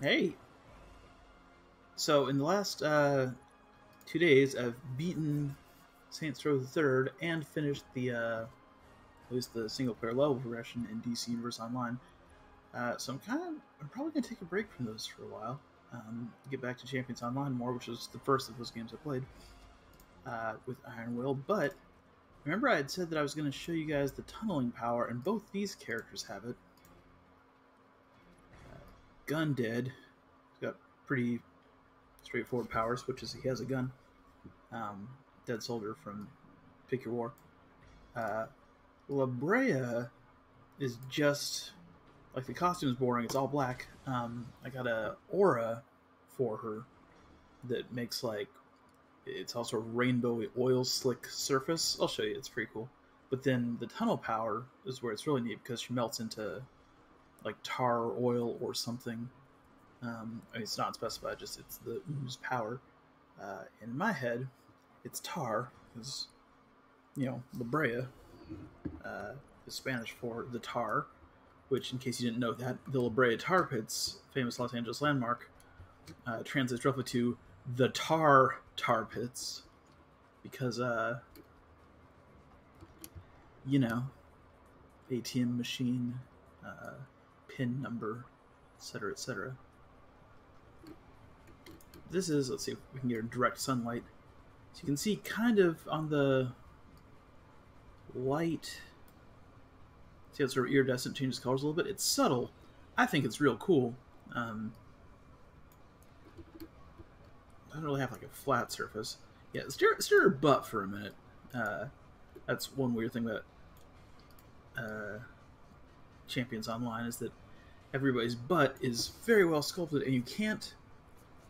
Hey. So in the last uh, two days, I've beaten Saints Row the Third and finished the uh, at least the single player level progression in DC Universe Online. Uh, so I'm kind of I'm probably gonna take a break from those for a while. Um, get back to Champions Online more, which was the first of those games I played uh, with Iron Will. But remember, I had said that I was to show you guys the tunneling power, and both these characters have it. Gun dead. He's got pretty straightforward powers, which is he has a gun. Um, dead soldier from Pick Your War. Uh, La Brea is just like the costume is boring. It's all black. Um, I got a aura for her that makes like it's also a rainbow oil slick surface. I'll show you. It's pretty cool. But then the tunnel power is where it's really neat because she melts into like tar oil or something. Um, I mean, it's not specified. Just it's the ooze power. Uh, in my head, it's tar because you know La Brea uh, is Spanish for the tar which, in case you didn't know that, the La Brea Tar Pits, famous Los Angeles landmark, uh, translates roughly to the tar tar pits, because, uh, you know, ATM machine, uh, pin number, etc., etc. This is, let's see if we can get direct sunlight. So you can see kind of on the light See how sort of iridescent changes colors a little bit? It's subtle. I think it's real cool. Um, I don't really have like a flat surface. Yeah, stare, stare her butt for a minute. Uh, that's one weird thing about uh, Champions Online is that everybody's butt is very well sculpted, and you can't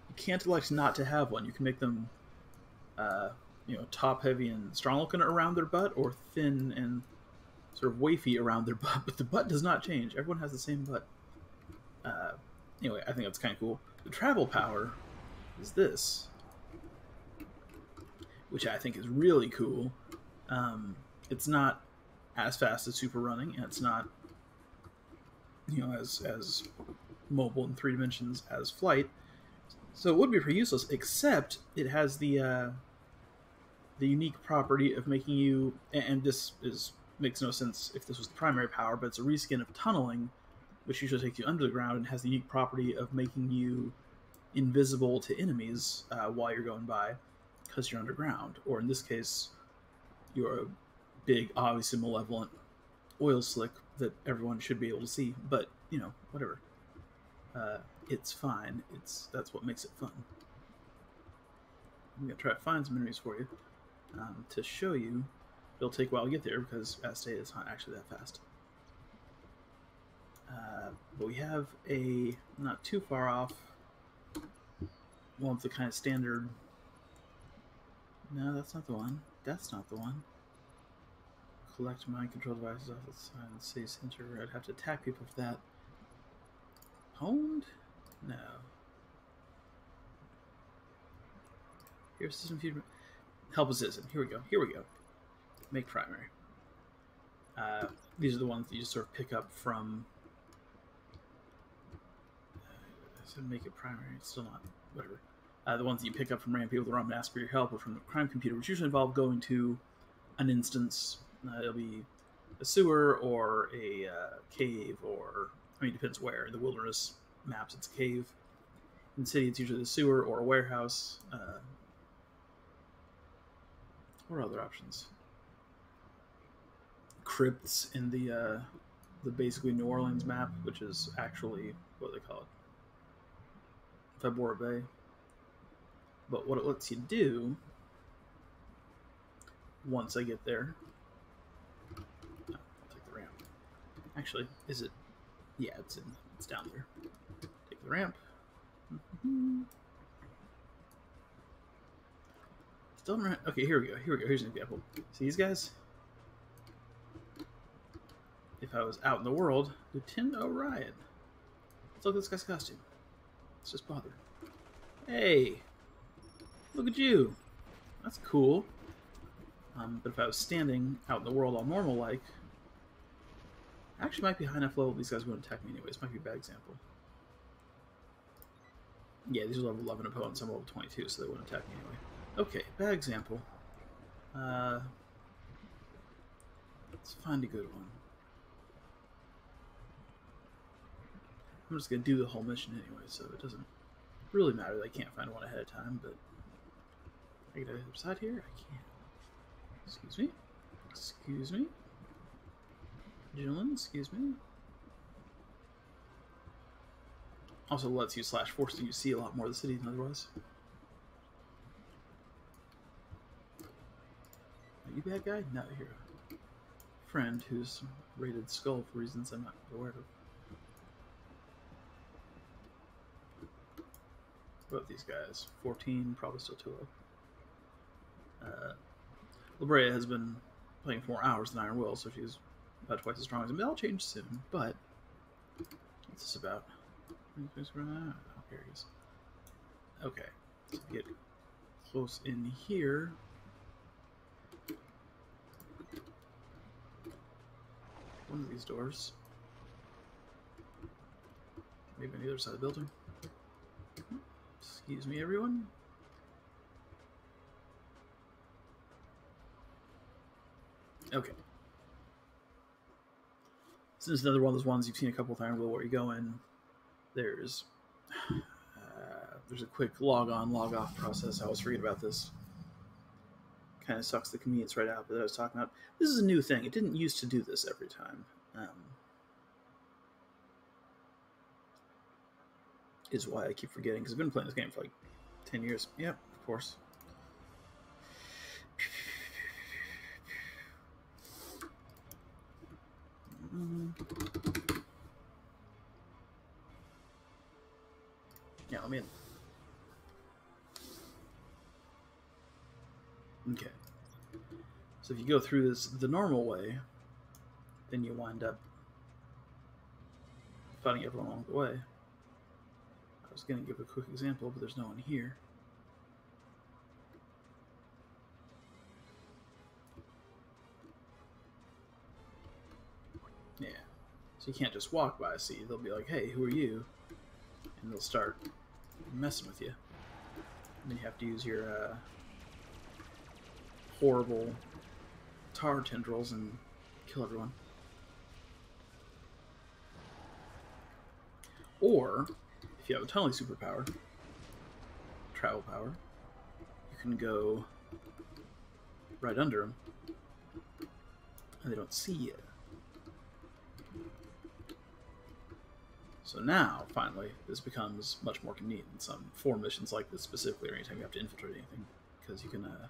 you can't elect not to have one. You can make them, uh, you know, top heavy and strong looking around their butt, or thin and sort of wafy around their butt, but the butt does not change. Everyone has the same butt. Uh, anyway, I think that's kind of cool. The travel power is this, which I think is really cool. Um, it's not as fast as super running, and it's not you know as as mobile in three dimensions as flight. So it would be pretty useless, except it has the uh, the unique property of making you, and this is makes no sense if this was the primary power, but it's a reskin of tunneling, which usually takes you under the ground and has the unique property of making you invisible to enemies uh, while you're going by because you're underground. Or in this case, you're a big, obviously malevolent oil slick that everyone should be able to see. But you know, whatever. Uh, it's fine. It's that's what makes it fun. I'm gonna try to find some enemies for you um, to show you It'll take a while to get there because as stated, it's not actually that fast. Uh, but we have a not too far off one of the kind of standard. No, that's not the one. That's not the one. Collect mind control devices off the side and say center. I'd have to attack people for that. Honed? No. Here's system feedback. Help a citizen. Here we go. Here we go make primary. Uh, these are the ones that you sort of pick up from. Uh, make it primary. It's still not whatever. Uh, the ones that you pick up from random people that run and ask for your help, or from the crime computer, which usually involve going to an instance. Uh, it'll be a sewer or a uh, cave, or I mean, it depends where. In the wilderness maps, it's a cave. In the city, it's usually the sewer or a warehouse. Uh, what are other options? crypts in the uh, the basically New Orleans map, which is actually what they call it, Vibora Bay. But what it lets you do once I get there, oh, I'll take the ramp. Actually, is it? Yeah, it's in. It's down there. Take the ramp. Mm-hmm. Still, okay. Here we go. Here we go. Here's an example. See these guys? if I was out in the world, Lieutenant Orion. Let's look at this guy's costume. Let's just bother. Hey, look at you. That's cool. Um, but if I was standing out in the world all normal like, actually might be high enough level these guys wouldn't attack me anyways. Might be a bad example. Yeah, these are level 11 opponents. I'm level 22, so they wouldn't attack me anyway. Okay, bad example. Uh, let's find a good one. I'm just going to do the whole mission anyway, so it doesn't really matter that I can't find one ahead of time, but... I get a side here? I can't. Excuse me? Excuse me? Gentlemen, excuse me? Also lets you slash force you see a lot more of the city than otherwise. Are you bad guy? No, you're friend who's rated skull for reasons I'm not aware of. What about these guys? 14, probably still too low. Uh, La Brea has been playing for more hours than Iron Will, so she's about twice as strong as him. That'll change soon, but what's this about? Oh, here he is. Okay, so get close in here. One of these doors. Maybe on the other side of the building. Excuse me, everyone. Okay. This is another one of those ones you've seen a couple times where you go in, there's uh, there's a quick log on, log off process. I always forget about this. Kind of sucks the convenience right out, but I was talking about. This is a new thing. It didn't used to do this every time. Um, is why I keep forgetting because I've been playing this game for like 10 years. Yep, of course. Mm-hmm. Yeah, I'm in. Okay. So if you go through this the normal way, then you wind up fighting everyone along the way. I was going to give a quick example, but there's no one here. So you can't just walk by, see, they'll be like, hey, who are you? And they'll start messing with you. And then you have to use your uh, horrible tar tendrils and kill everyone. Or, if you have a tunneling superpower, travel power, you can go right under them, and they don't see you. So now, finally, this becomes much more convenient in some four missions like this specifically, or anytime you have to infiltrate anything, because you can uh,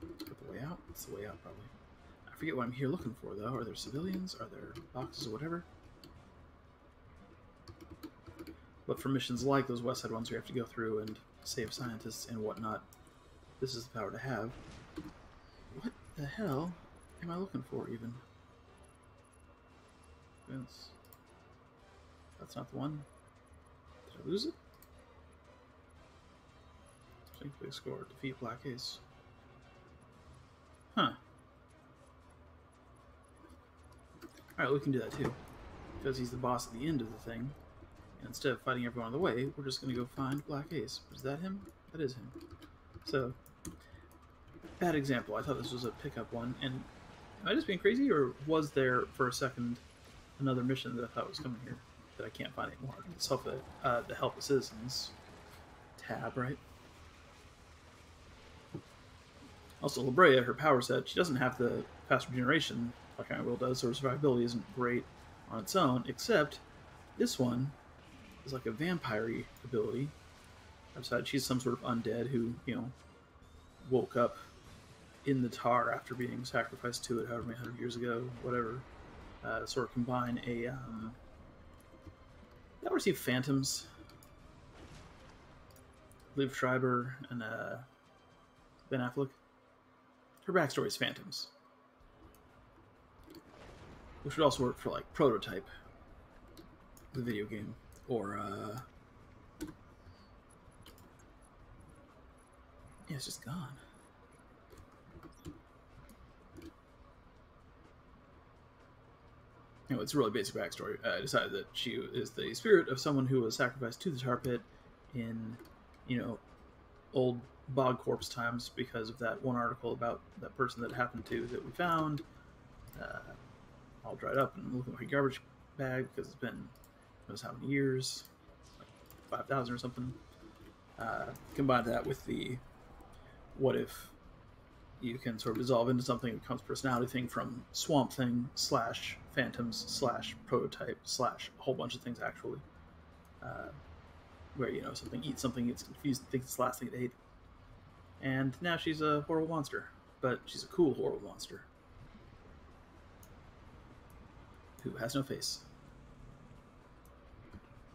put the way out. It's the way out, probably. I forget what I'm here looking for, though. Are there civilians? Are there boxes or whatever? But for missions like those West Side ones, where you have to go through and save scientists and whatnot, this is the power to have. What the hell am I looking for, even? Vince. That's not the one. Did I lose it? Big score. Defeat Black Ace. Huh. Alright, we can do that too. Because he's the boss at the end of the thing. And instead of fighting everyone on the way, we're just going to go find Black Ace. Is that him? That is him. So, bad example. I thought this was a pickup one. And am I just being crazy, or was there for a second another mission that I thought was coming here that I can't find anymore? It's help the, uh, the help of citizens tab, right? Also, La Brea, her power set, she doesn't have the faster regeneration like Iron Will does, so her survivability isn't great on its own, except this one is like a vampire ability. Outside, she's some sort of undead who, you know, woke up in the tar after being sacrificed to it however many hundred years ago, whatever. Uh, sort of combine a. Um, ever see Phantoms? Liev Schreiber and uh, Ben Affleck. Her backstory is Phantoms which would also work for like prototype the video game or uh yeah it's just gone you know, it's a really basic backstory. Uh, I decided that she is the spirit of someone who was sacrificed to the tar pit in, you know, old bog corpse times because of that one article about that person that happened to that we found, uh, all dried up and looking like a garbage bag because it's been knows how many years, like five thousand or something. Uh, combine that with the what if you can sort of dissolve into something that becomes personality thing from swamp thing slash phantoms slash prototype slash a whole bunch of things actually. Uh, where you know something eats something gets confused thinks it's the last thing it ate. And now she's a horrible monster. But she's a cool horrible monster. Who has no face.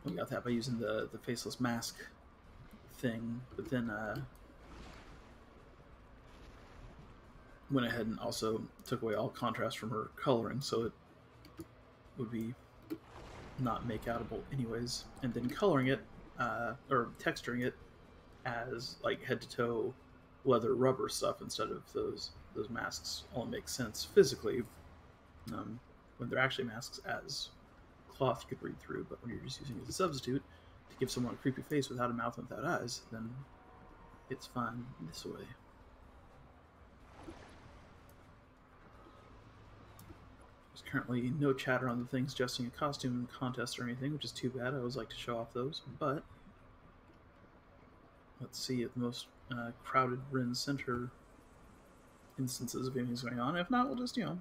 We got that by using the the faceless mask thing but then uh went ahead and also took away all contrast from her coloring, so it would be not make outable anyways. And then coloring it, uh, or texturing it as like head to toe leather rubber stuff instead of those those masks only makes sense physically um, when they're actually masks as cloth you could read through. But when you're just using it as a substitute to give someone a creepy face without a mouth and without eyes, then it's fine this way. Currently no chatter on the things suggesting a costume contest or anything, which is too bad. I always like to show off those, but let's see at the most uh, crowded Ren Center instances of anything's going on. If not, we'll just, you know,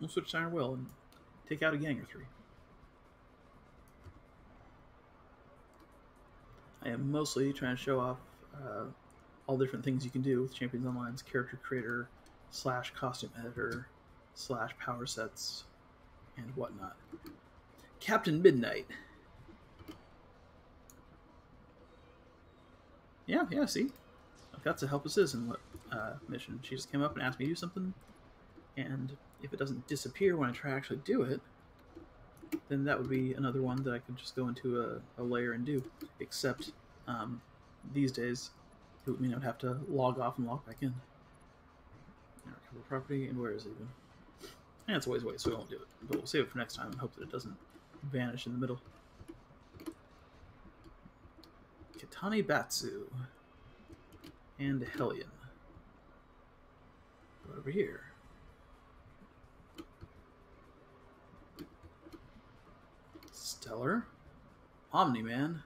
we'll switch to Iron Will and take out a gang or three. I am mostly trying to show off uh, all different things you can do with Champions Online's character creator slash costume editor slash power sets and whatnot. Captain Midnight. Yeah, yeah, see? I've got to help a citizen uh, mission. She just came up and asked me to do something, and if it doesn't disappear when I try to actually do it, then that would be another one that I could just go into a, a layer and do. Except um, these days, it would mean I would have to log off and log back in. Recover property, and where is it even? And it's a ways away, so we won't do it. But we'll save it for next time and hope that it doesn't vanish in the middle. Kitani Batsu. And Hellion. Go over here. Stellar. Omni Man.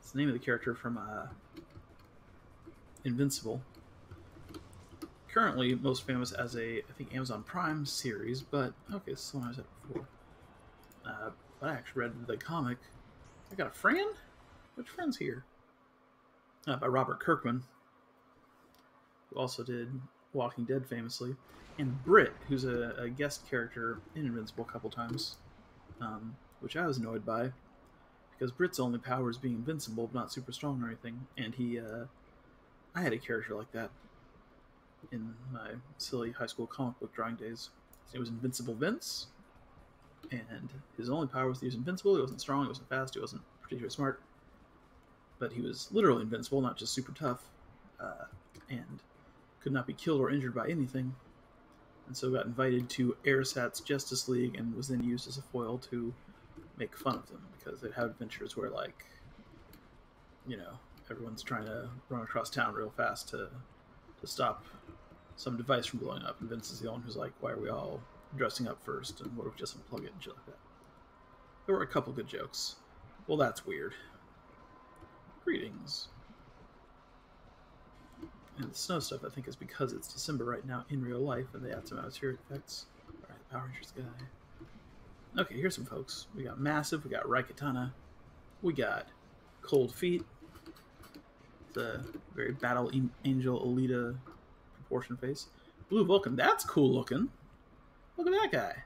It's the name of the character from uh, Invincible currently most famous as a I think Amazon Prime series, but okay, this is one I said before. Uh, but I actually read the comic. I got a friend. Which friend's here? Uh, by Robert Kirkman, who also did Walking Dead famously, and Brit, who's a, a guest character in Invincible a couple times, um, which I was annoyed by because Brit's only power is being invincible, but not super strong or anything. And he, uh, I had a character like that in my silly high school comic book drawing days. It was Invincible Vince, and his only power was to use invincible. He wasn't strong, he wasn't fast, he wasn't particularly smart, but he was literally invincible, not just super tough, uh, and could not be killed or injured by anything. And so got invited to Airsat's Justice League and was then used as a foil to make fun of them because they'd have adventures where, like, you know, everyone's trying to run across town real fast to to stop some device from blowing up. And Vince is the one who's like, why are we all dressing up first? And what if we just unplug it and shit like that? There were a couple good jokes. Well, that's weird. Greetings. And the snow stuff, I think, is because it's December right now in real life, and they add some atmospheric effects. Alright, Power Rangers guy. Okay, here's some folks. We got Massive, we got Raikatana, we got Cold Feet, the very Battle Angel Alita proportion face. Blue Vulcan, that's cool looking. Look at that guy.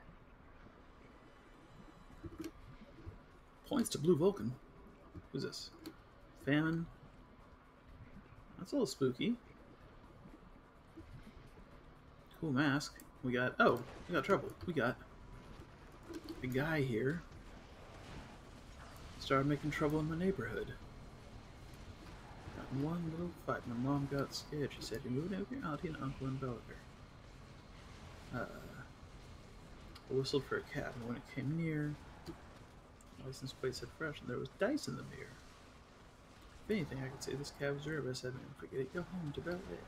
Points to Blue Vulcan. Who's this? Famine. That's a little spooky. Cool mask. We got, oh, we got trouble. We got a guy here. Started making trouble in the neighborhood one little fight. My mom got scared. She said, You're moving out with your auntie and uncle in daughter. Uh, I whistled for a cab, and when it came near, license plate said fresh, and there was dice in the mirror. If anything, I could say this cab was nervous. I didn't forget it. Go home to Bel Air.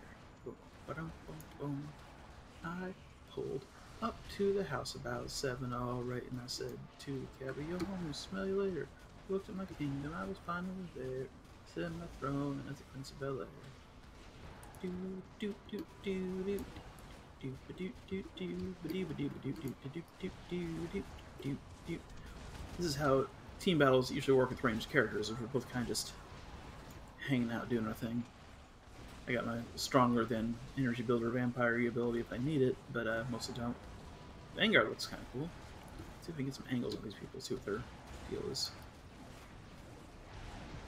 Boom, boom, boom. I pulled up to the house about seven, all right, and I said to the cabby, "Go home and smell you later." Looked at my kingdom, I was finally there. Sit on my throne as the Prince of Bel Air. Do do do. Do do do do do do do do do do do do do do. This is how team battles usually work with ranged characters, if we're both kind of just hanging out doing our thing. I got my stronger than energy builder vampire ability if I need it, but uh, mostly don't. Vanguard looks kind of cool. Let's see if we can get some angles on these people, see what their deal is.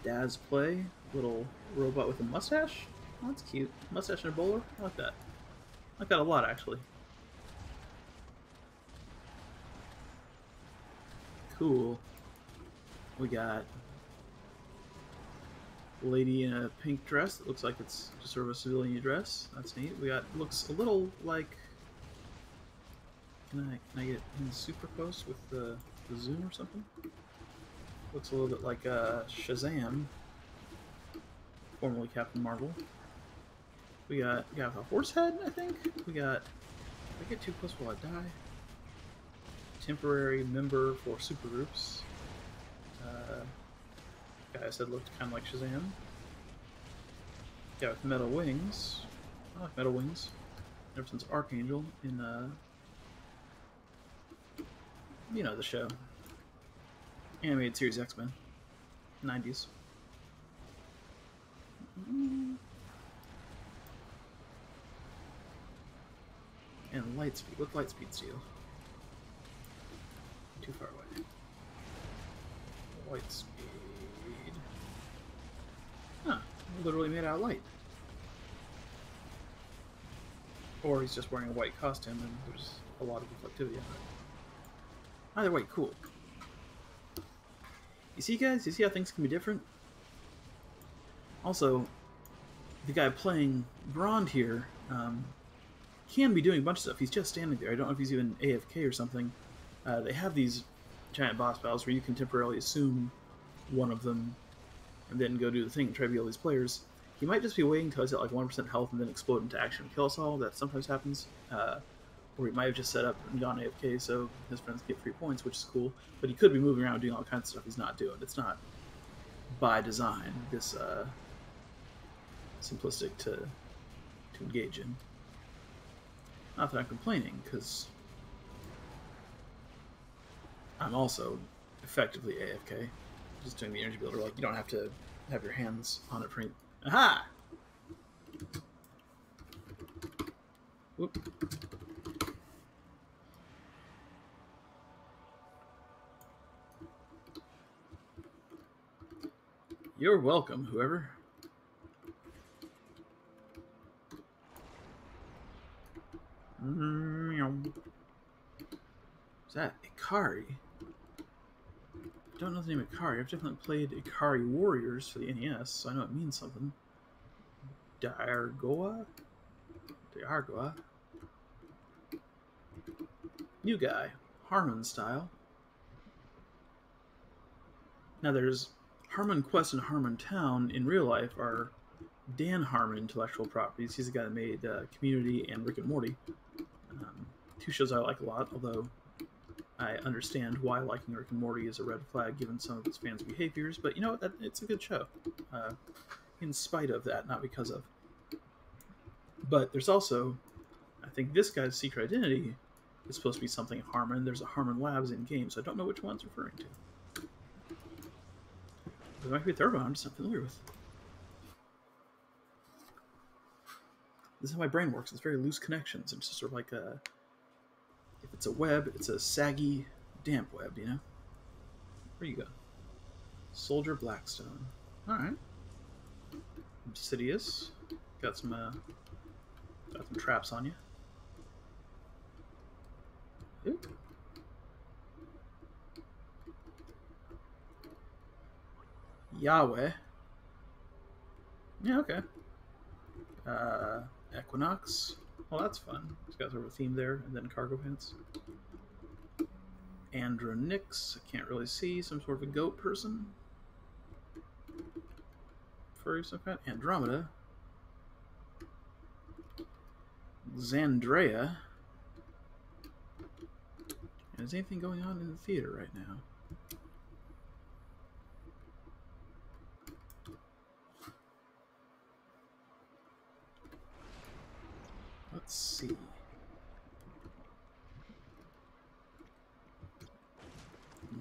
Dad's play, little robot with a mustache. Oh, that's cute. Mustache and a bowler. I like that. I like that a lot, actually. Cool. We got lady in a pink dress that looks like it's just sort of a civilian dress. That's neat. We got looks a little like. Can I can I get in super close with the, the zoom or something? Looks a little bit like uh, Shazam, formerly Captain Marvel. We got we got a horse head, I think. We got. I get too close, will I die? Temporary member for supergroups. Uh, guy I said looked kind of like Shazam. Yeah, with metal wings. I like metal wings. Ever since Archangel in, uh, you know the show. Animated series X Men. 90s. And Lightspeed. What Lightspeed steal? Too far away. Lightspeed. Huh. Literally made out of light. Or he's just wearing a white costume and there's a lot of reflectivity on it. Either way, cool. You see, guys? You see how things can be different? Also, the guy playing Brond here um, can be doing a bunch of stuff. He's just standing there. I don't know if he's even AFK or something. Uh, they have these giant boss battles where you can temporarily assume one of them and then go do the thing and try to beat all these players. He might just be waiting until he's at like 1% health and then explode into action and kill us all. That sometimes happens. Uh, or he might have just set up and gone AFK so his friends get free points, which is cool. But he could be moving around doing all kinds of stuff he's not doing. It's not by design this uh, simplistic to to engage in. Not that I'm complaining, because I'm also effectively AFK, just doing the energy builder. Like you don't have to have your hands on it any. Aha! Whoop. You're welcome, whoever. Mm-hmm. Is that Ikari? Don't know the name Ikari. I've definitely played Ikari Warriors for the NES, so I know it means something. Diargoa? Diargoa? New guy. Harmon style. Now there's HarmonQuest and Harmontown in real life are Dan Harmon intellectual properties. He's the guy that made uh, Community and Rick and Morty. Um, two shows I like a lot, although I understand why liking Rick and Morty is a red flag given some of its fans' behaviors. But you know what? It's a good show, uh, in spite of that, not because of. But there's also, I think this guy's secret identity is supposed to be something Harmon. There's a Harmon Labs in game, so I don't know which one it's referring to. There might be a third one I'm just not familiar with. This is how my brain works. It's very loose connections. It's just sort of like a. If it's a web, it's a saggy, damp web, you know? Where you go? Soldier Blackstone. Alright. Obsidious. Got some, uh. Got some traps on you. Yahweh. Yeah, okay. Uh, Equinox. Well, that's fun. It's got sort of a theme there, and then cargo pants. Andronix. I can't really see. Some sort of a goat person. furry some kind. Andromeda. Xandrea. And is anything going on in the theater right now? Let's see.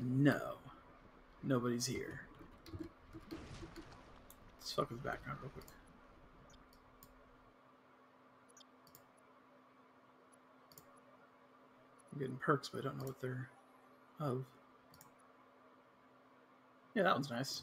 No. Nobody's here. Let's fuck with the background real quick. I'm getting perks, but I don't know what they're of. Yeah, that one's nice.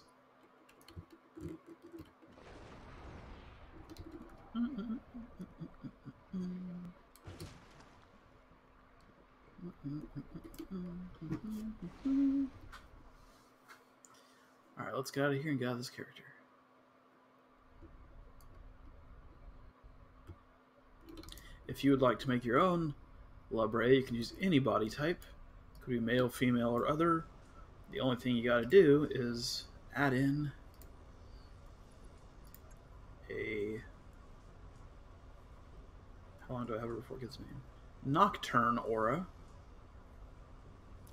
Alright, let's get out of here and get out of this character. If you would like to make your own La Brea, you can use any body type. Could be male, female, or other. The only thing you gotta do is add in a how long do I have it before it gets name? Nocturne aura.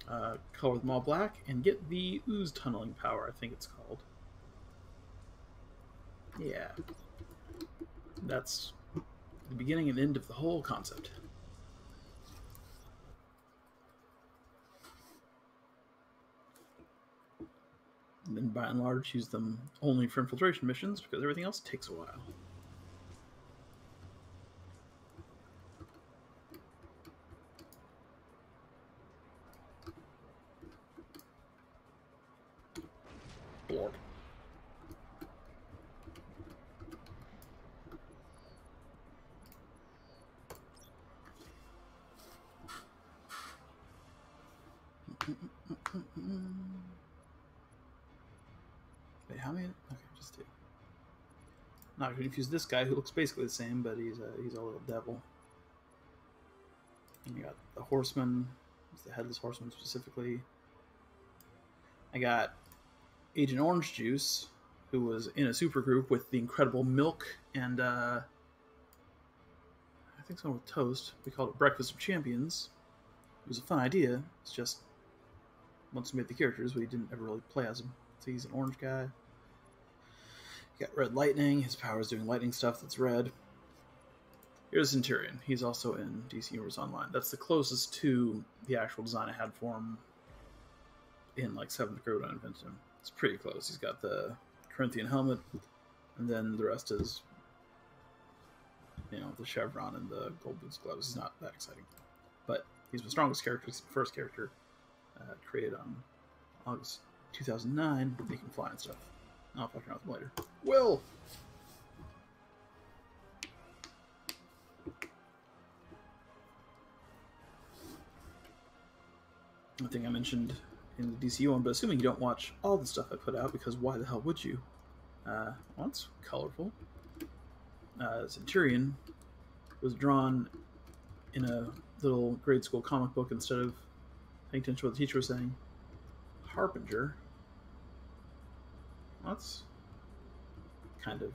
Uh, color them all black and get the ooze tunneling power, I think it's called. Yeah. That's the beginning and end of the whole concept. And then by and large use them only for infiltration missions because everything else takes a while. Blorp. Wait, how many? Okay, just two. Not to confuse this guy who looks basically the same, but he's a he's a little devil. And you got the horseman, the headless horseman specifically. I got Agent Orange Juice, who was in a super group with the incredible Milk and uh, I think someone with Toast. We called it Breakfast of Champions. It was a fun idea. It's just once we made the characters, we didn't ever really play as him. So he's an orange guy. You got Red Lightning. His power is doing lightning stuff that's red. Here's Centurion. He's also in DC Universe Online. That's the closest to the actual design I had for him in like seventh grade when I invented him. It's pretty close. He's got the Corinthian helmet, and then the rest is, you know, the chevron and the gold boots gloves. He's not that exciting, but he's the strongest character. First character uh, created on August 2009. He can fly and stuff. I'll fuck around with him later. Will. I think I mentioned in the DCU one, but assuming you don't watch all the stuff I put out, because why the hell would you? Uh, well, it's colorful. Uh, Centurion was drawn in a little grade school comic book instead of paying attention to what the teacher was saying. Harbinger. That's kind of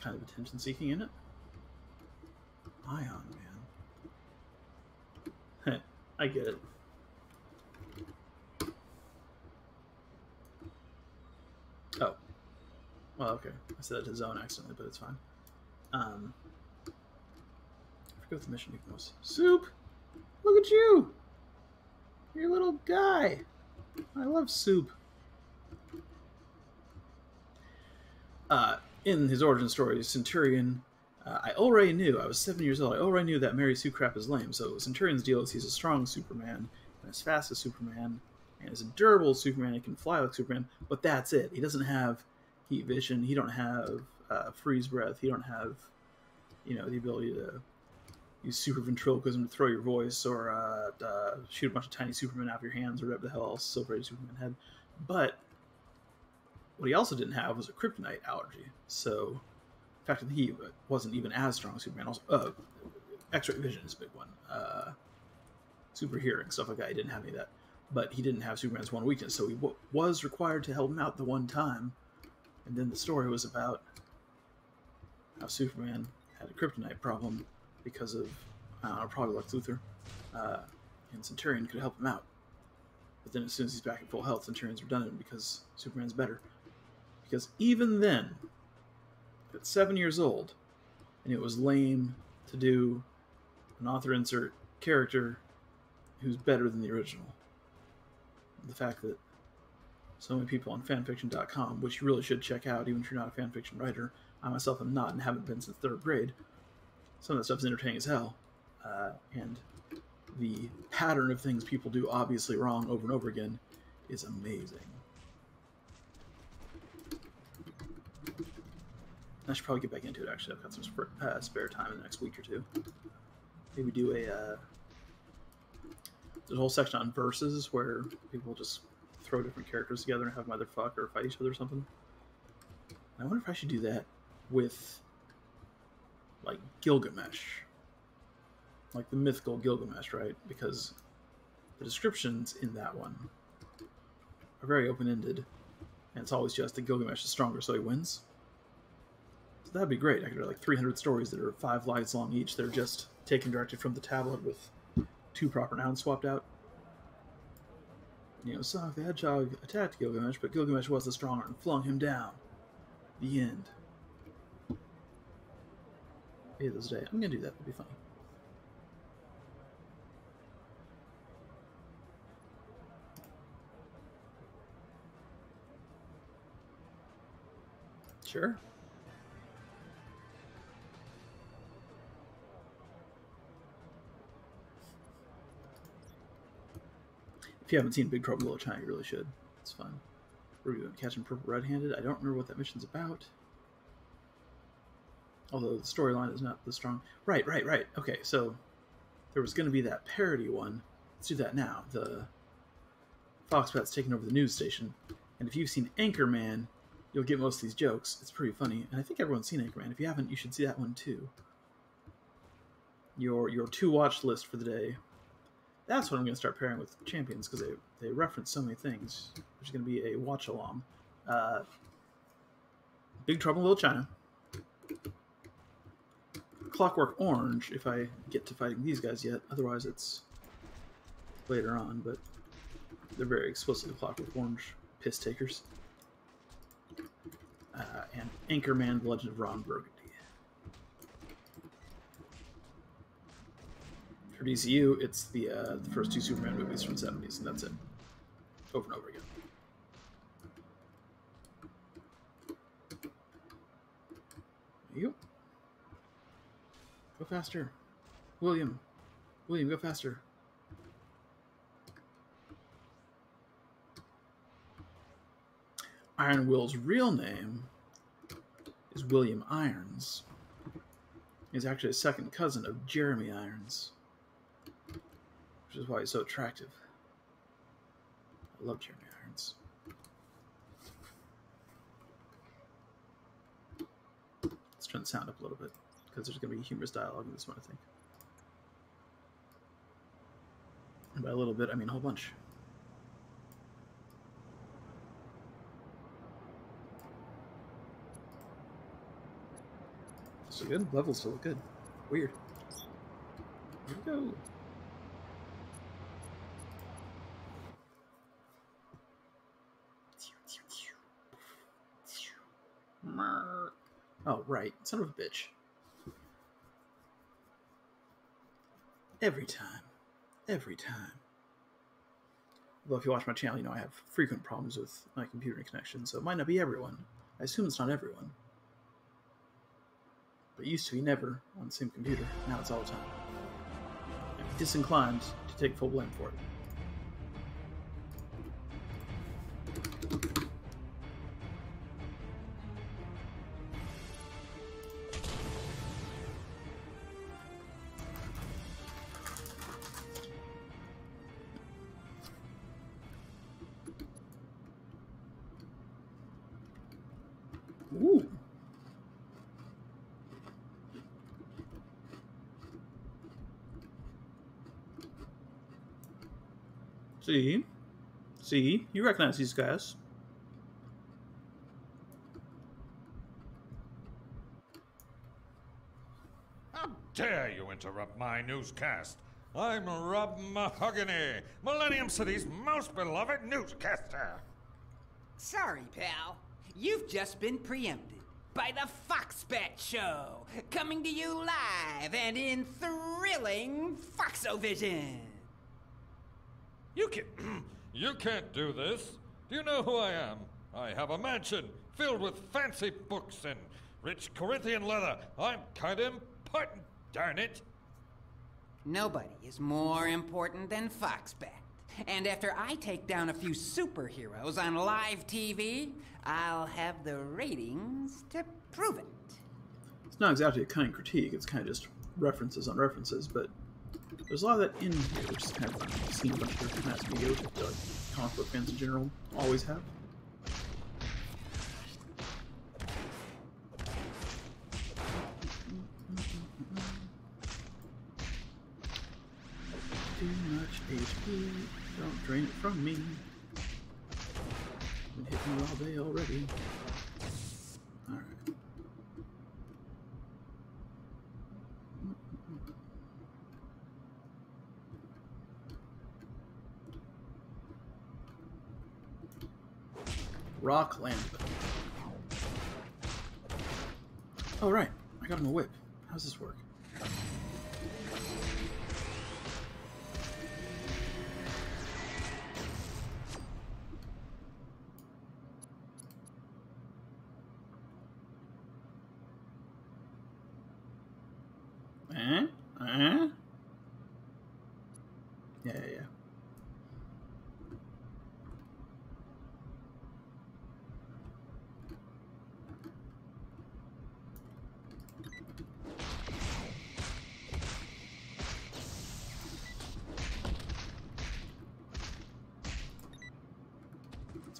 kind of attention seeking, isn't it? Ion Man. I get it. Oh. Well, okay. I said that to Zone accidentally, but it's fine. Um, I forget what the mission was. Soup! Look at you! You're a little guy. I love Soup. Uh, in his origin story, Centurion, uh, I already knew, I was seven years old, I already knew that Mary Sue crap is lame. So Centurion's deal is he's a strong Superman, and as fast as Superman, and as a durable Superman. He can fly like Superman, but that's it. He doesn't have heat vision. He don't have uh, freeze breath. He don't have, you know, the ability to use super ventriloquism to throw your voice or uh, uh, shoot a bunch of tiny Supermen out of your hands or whatever the hell else Silver Superman had. But what he also didn't have was a kryptonite allergy. So, the fact that he wasn't even as strong as Superman. Also, uh, X-ray vision is a big one. Uh, super hearing stuff like that. He didn't have any of that but he didn't have Superman's one weakness, so he was required to help him out the one time. And then the story was about how Superman had a kryptonite problem because of uh, probably Lex Luthor, uh, and Centurion could help him out. But then, as soon as he's back at full health, Centurion's redundant because Superman's better. Because even then, at seven years old, and it was lame to do an author insert character who's better than the original. The fact that so many people on fanfiction.com, which you really should check out, even if you're not a fanfiction writer. I myself am not and haven't been since third grade. Some of that stuff is entertaining as hell. Uh, and the pattern of things people do obviously wrong over and over again is amazing. I should probably get back into it. Actually, I've got some sp- uh, spare time in the next week or two. Maybe do a uh, there's a whole section on verses where people just throw different characters together and have them either fuck or fight each other or something. I wonder if I should do that with like Gilgamesh, like the mythical Gilgamesh, right? Because the descriptions in that one are very open ended, and it's always just that Gilgamesh is stronger, so he wins. So that'd be great. I could write like 300 stories that are five lines long each. They're just taken directly from the tablet with two proper nouns swapped out. You know, Sonic the Hedgehog attacked Gilgamesh, but Gilgamesh was the stronger and flung him down. The end. Maybe this day. I'm gonna do that. It'd be funny. Sure. If you haven't seen Big Trouble in Little China, you really should. It's fun. We're catching Purple Red-Handed. I don't remember what that mission's about. Although the storyline is not the strong. Right, right, right. Okay, so there was going to be that parody one. Let's do that now. The Foxbat's taking over the news station. And if you've seen Anchorman, you'll get most of these jokes. It's pretty funny. And I think everyone's seen Anchorman. If you haven't, you should see that one too. Your your two watch list for the day that's what I'm going to start pairing with champions because they, they reference so many things. There's going to be a watch along. Uh, Big Trouble in Little China. Clockwork Orange, if I get to fighting these guys yet. Otherwise, it's later on, but they're very explicitly Clockwork Orange piss takers. Uh, and Anchorman, The Legend of Ron Burgundy. For DCU, it's the uh, the first two Superman movies from the 70s, and that's it. Over and over again. You go faster, William. William, go faster. Iron Will's real name is William Irons. He's actually a second cousin of Jeremy Irons which is why he's so attractive. I love Jeremy Irons. Let's turn the sound up a little bit because there's going to be humorous dialogue in this one, I think. And by a little bit, I mean a whole bunch. So good. Levels still look good. Weird. Here we go. Oh, right. Son of a bitch. Every time. Every time. Although if you watch my channel, you know I have frequent problems with my computer connection, so it might not be everyone. I assume it's not everyone. But it used to be never on the same computer. Now it's all the time. I'm disinclined to take full blame for it. See? See? You recognize these guys. How dare you interrupt my newscast? I'm Rob Mahogany, Millennium City's most beloved newscaster. Sorry, pal. You've just been preempted by the Foxbat Show, coming to you live and in thrilling Foxovision. You can you can't do this. Do you know who I am? I have a mansion filled with fancy books and rich Corinthian leather. I'm kind of important, darn it. Nobody is more important than Foxbat. And after I take down a few superheroes on live TV, I'll have the ratings to prove it. It's not exactly a cunning critique, it's kind of just references on references, but there's a lot of that in here, which is kind of fun. I've seen a bunch of different mass which I like comic book fans in general always have. Too much HP, don't drain it from me. Been hitting me all day already. Rock lamp. Oh right, I got him a whip. How does this work?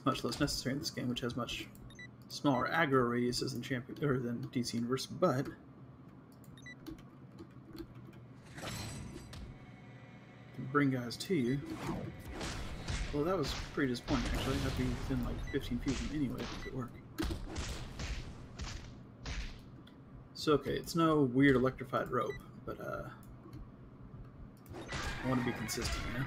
Much less necessary in this game, which has much smaller aggro radiuses than champion or than DC Universe, but bring guys to you. Well, that was pretty disappointing. Actually, I have to be within like 15 feet of them anyway make it work. So okay, it's no weird electrified rope, but uh, I want to be consistent, you know.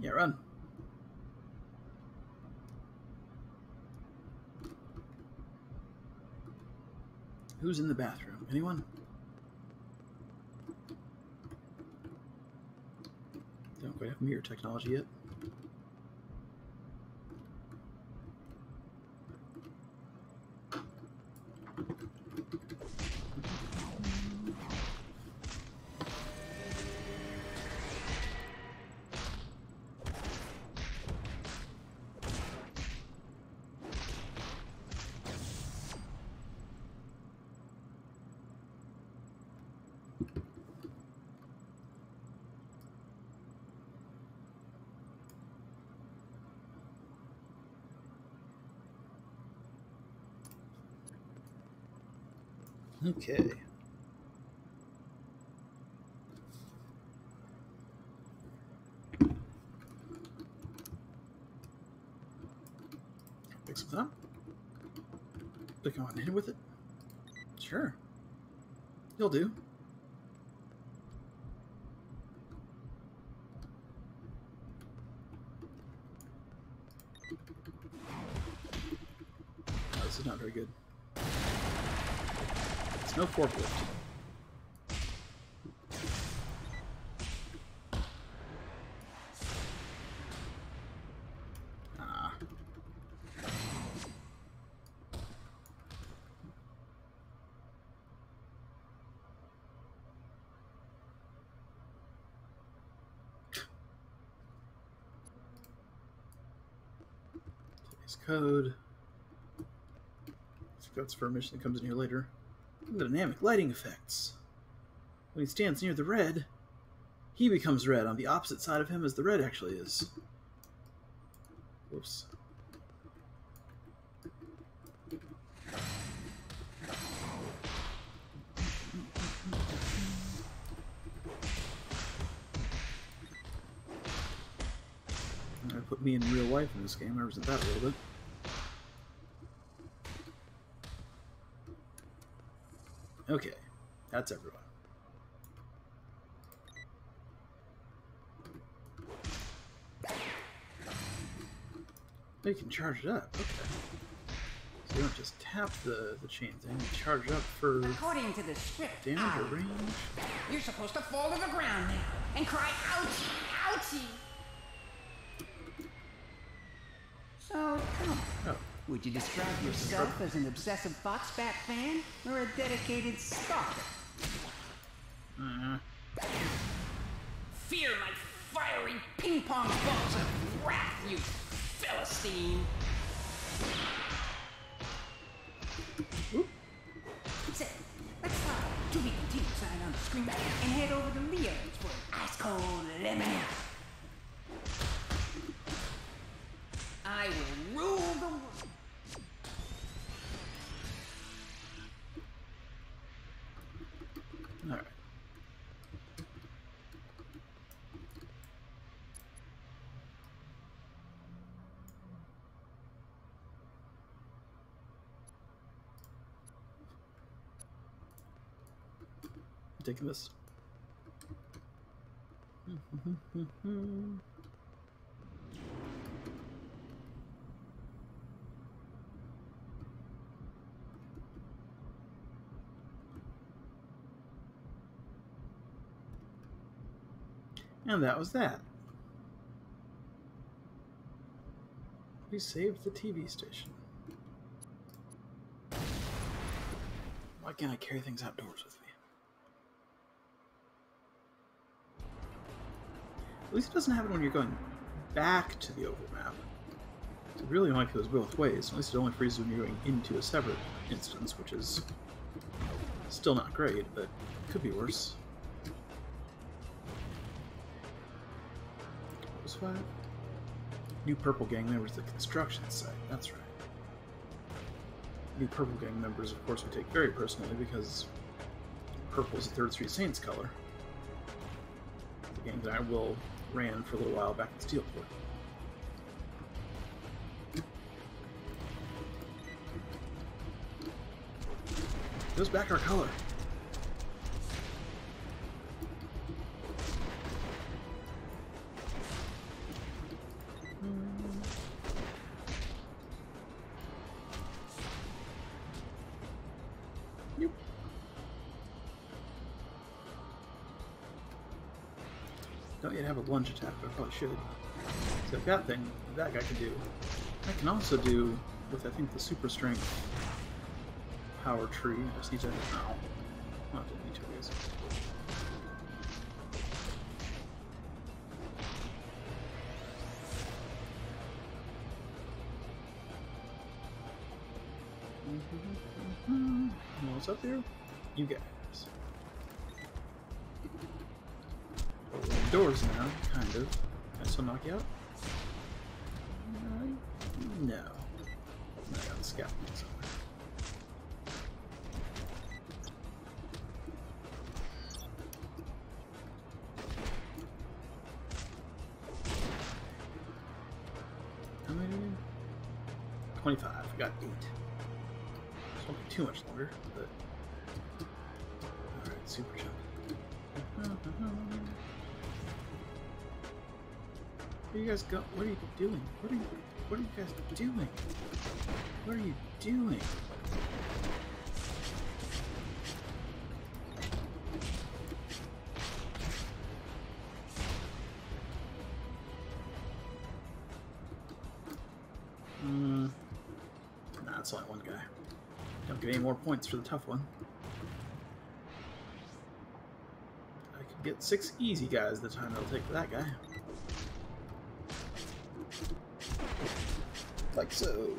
Yeah, run. Who's in the bathroom? Anyone? Don't quite have mirror technology yet. Okay. Pick something up. Pick on hit with it. Sure. You'll do. Oh, this is not very good. It's no forklift. Ah. Today's code. That's for a that comes in here later. Dynamic lighting effects. When he stands near the red, he becomes red on the opposite side of him as the red actually is. Whoops. I put me in real life in this game. I resent that a little bit. Okay, that's everyone. You can charge it up. Okay. So you don't just tap the, the chain thing, you charge up for According to the script, damage I- or range. you're supposed to fall to the ground now and cry ouchie, ouchie. So, come on. Oh, Would you describe yourself as an obsessive Foxbat fan or a dedicated stalker? Ping pong balls of wrath, you Philistine! This. And that was that. We saved the TV station. Why can't I carry things outdoors with me? Least it doesn't happen when you're going back to the oval map. It really only goes both ways. At least it only freezes when you're going into a separate instance, which is still not great, but could be worse. What was? New Purple Gang members at the construction site. That's right. New Purple Gang members, of course, we take very personally because purple is the Third Street Saints color. The gang that I will ran for a little while back in Steelport. Goes back our color. Lunge attack, but I probably should. So that thing, that guy can do. I can also do with I think the super strength power tree. I just need to. Ow. Oh, I didn't need to, I guess. What's up here? You guys. Doors now, Can I still knock you out? No. I got the somewhere. How many? 25. I got 8. This won't be too much longer, but. Alright, super jump. Where you guys go? What are you doing? What are you what are you guys doing? What are you doing? Hmm. Nah, it's only one guy. Don't get any more points for the tough one. I could get six easy guys the time it'll take for that guy. Like so.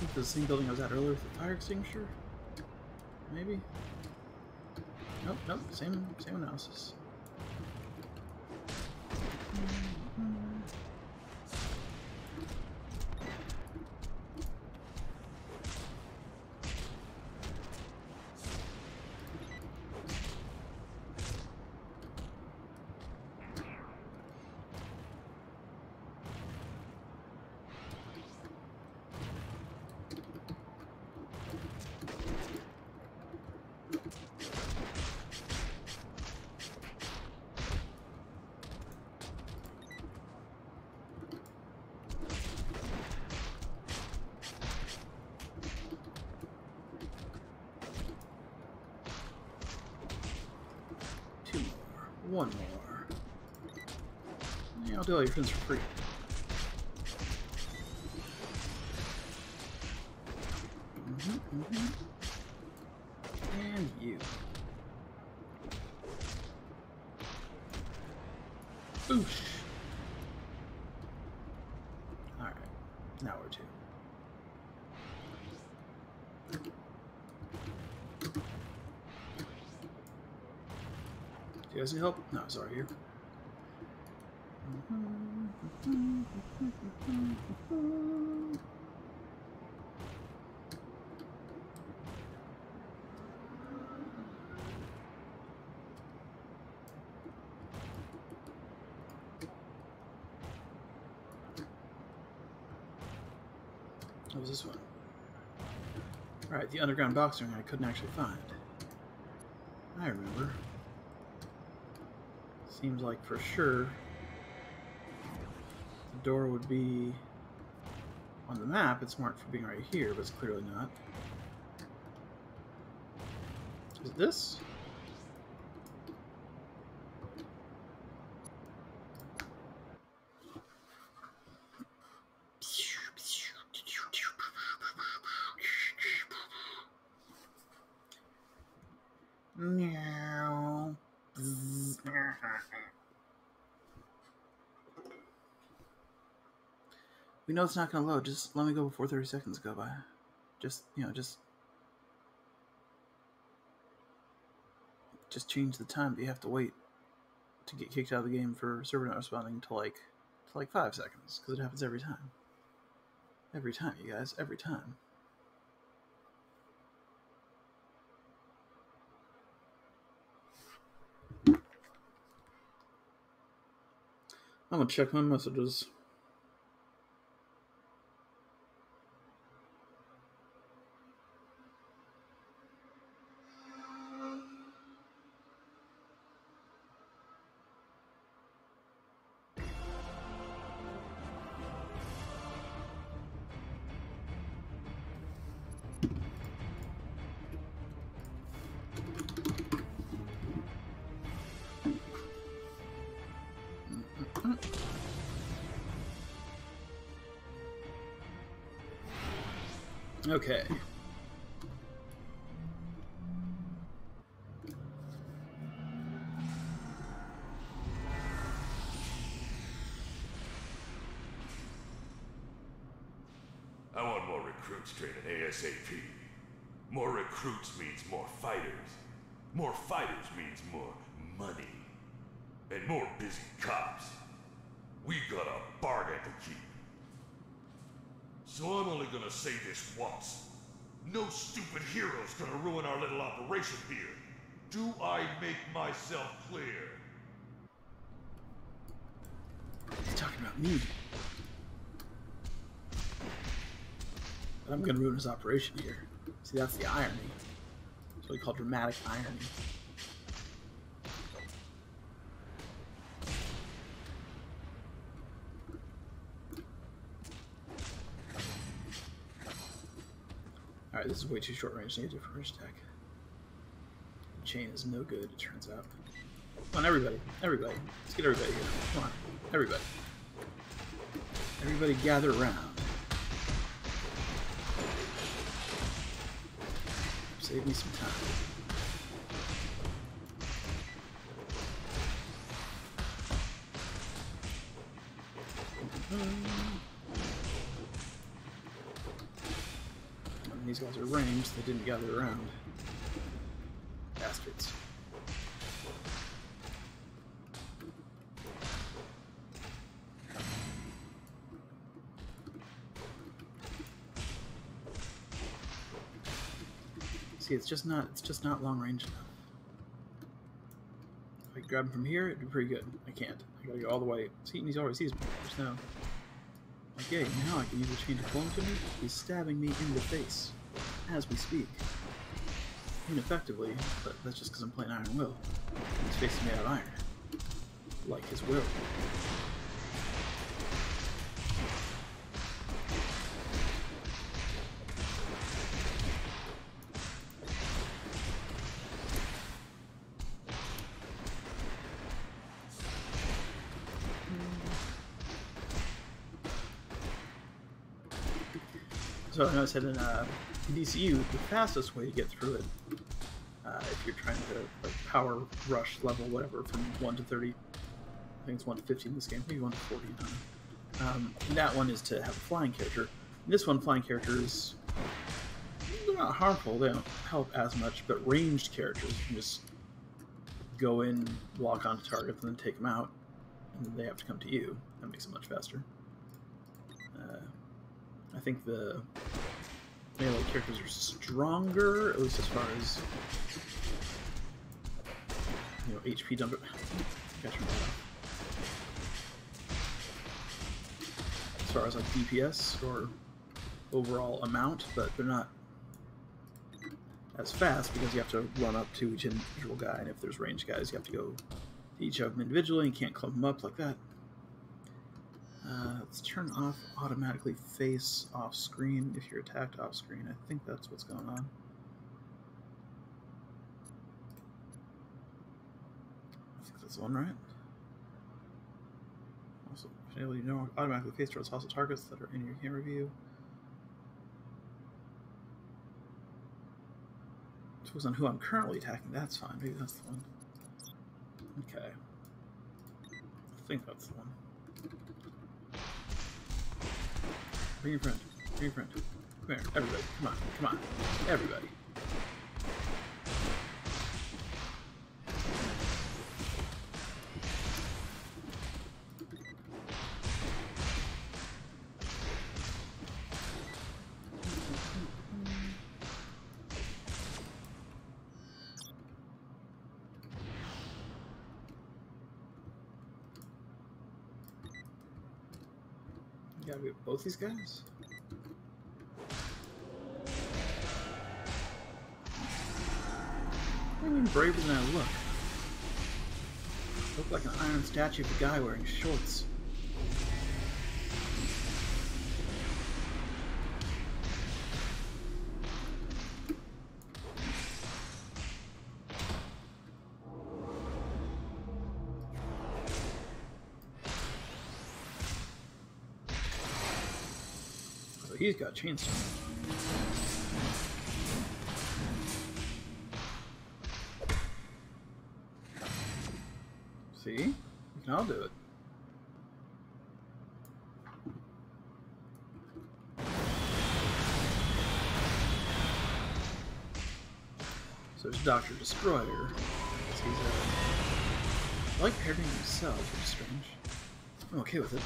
think the same building I was at earlier with the fire extinguisher? Maybe? Nope, nope, same same analysis. Two more. One more. Yeah, all your friends for free. And you. Boosh. Alright. Now we're two. Do you guys need help? No, it's here. What was this one? Alright, the underground box ring I couldn't actually find. I remember. Seems like for sure door would be on the map. It's marked for being right here, but it's clearly not. Is this? We know it's not going to load. Just let me go before 30 seconds go by. Just, you know, just. Just change the time that you have to wait to get kicked out of the game for server not responding to like to like five seconds because it happens every time. Every time, you guys. Every time. I'm gonna check my messages. Okay. Gonna say this once. No stupid hero's gonna ruin our little operation here. Do I make myself clear? He's talking about me. But I'm gonna ruin his operation here. See, that's the irony. That's what we call dramatic irony. This is way too short range. Need a different range attack. Chain is no good, it turns out. Come on, everybody. Everybody. Let's get everybody here. Come on. Everybody. Everybody gather around. Save me some time. these guys are ranged, they didn't gather around. Bastards. See, it's just not it's just not long range enough. If I grab him from here, it'd be pretty good. I can't. I gotta go all the way. See, he's already sees me. There's no. Okay, now I can use a chain to him to me. He's stabbing me in the face as we speak. Ineffectively, but that's just because I'm playing Iron Will. His face is made out iron. Like his will. So I noticed that in uh, DCU, the fastest way to get through it, uh, if you're trying to like power rush level whatever from one to thirty, I think it's one to fifty in this game, maybe one to forty. I don't know. Um, that one is to have a flying character. In this one, flying characters they're not harmful; they don't help as much. But ranged characters you can just go in, walk onto targets, and then take them out, and they have to come to you. That makes it much faster. Uh, I think the melee characters are stronger, at least as far as you know HP dump. As far as like DPS or overall amount, but they're not as fast because you have to run up to each individual guy, and if there's ranged guys, you have to go to each of them individually. You can't clump them up like that. Uh, let's turn off automatically face off screen if you're attacked off screen. I think that's what's going on. I think that's the one, right? Also, enable you know automatically face towards hostile targets that are in your camera view. Focus on who I'm currently attacking. That's fine. Maybe that's the one. Okay. I think that's the one. Bring your friend. Bring your friend. Come here, everybody. Come on, come on. Everybody. Both these guys? I'm even braver than I look. I look like an iron statue of a guy wearing shorts. He's got chainsaw. See? I'll do it. So there's Doctor Destroyer. He's uh, I like parroting himself, which is strange. I'm okay with it.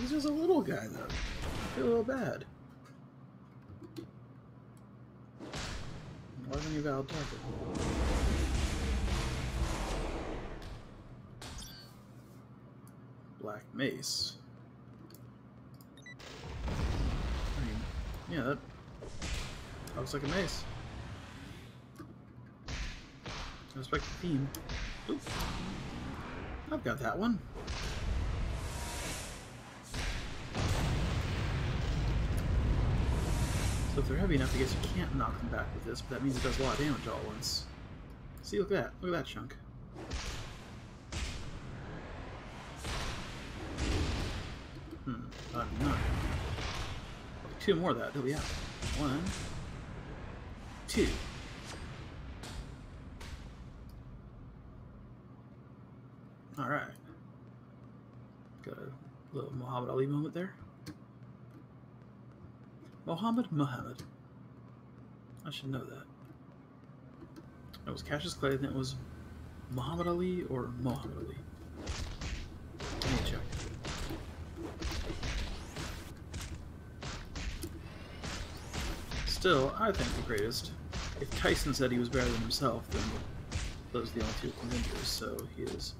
He's just a little guy, though. I feel a little bad. Wasn't he target? Black Mace. I mean, yeah, that, looks like a mace. I respect the theme. Oops. I've got that one. So if they're heavy enough, I guess you can't knock them back with this, but that means it does a lot of damage all at once. See, look at that. Look at that chunk. Hmm, I'm not. Two more of that, they'll be out. One, two. All right. Got a little Muhammad Ali moment there. Mohammed Muhammad. I should know that. It was Cassius Clay, then it was Muhammad Ali or Muhammad Ali. Let me check. Still, I think the greatest. If Tyson said he was better than himself, then those are the only two contenders, so he is.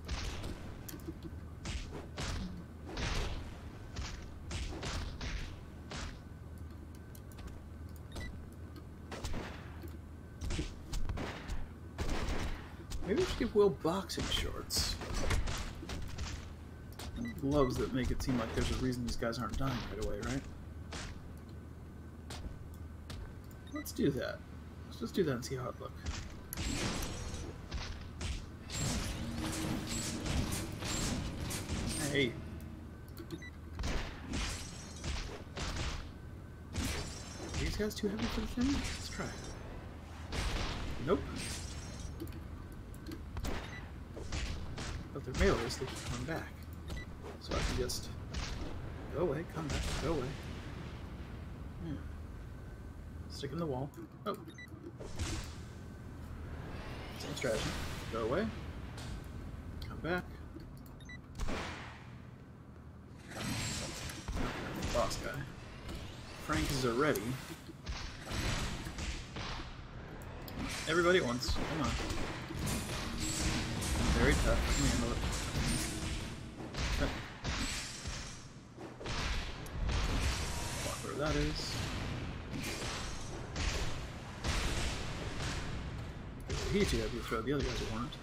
Maybe we should give Will boxing shorts. And gloves that make it seem like there's a reason these guys aren't dying right away, right? Let's do that. Let's just do that and see how it looks. Hey. Are these guys too heavy for the thing? Let's try. Nope. They're melee, they can come back. So I can just go away, come back, go away. Hmm. Stick in the wall. Oh. Same strategy. Go away. Come back. Boss guy. Frank is already. Everybody once. Come on. Very tough. Let me handle it. Okay. Walk where that is. He too heavy to throw. The other guys weren't.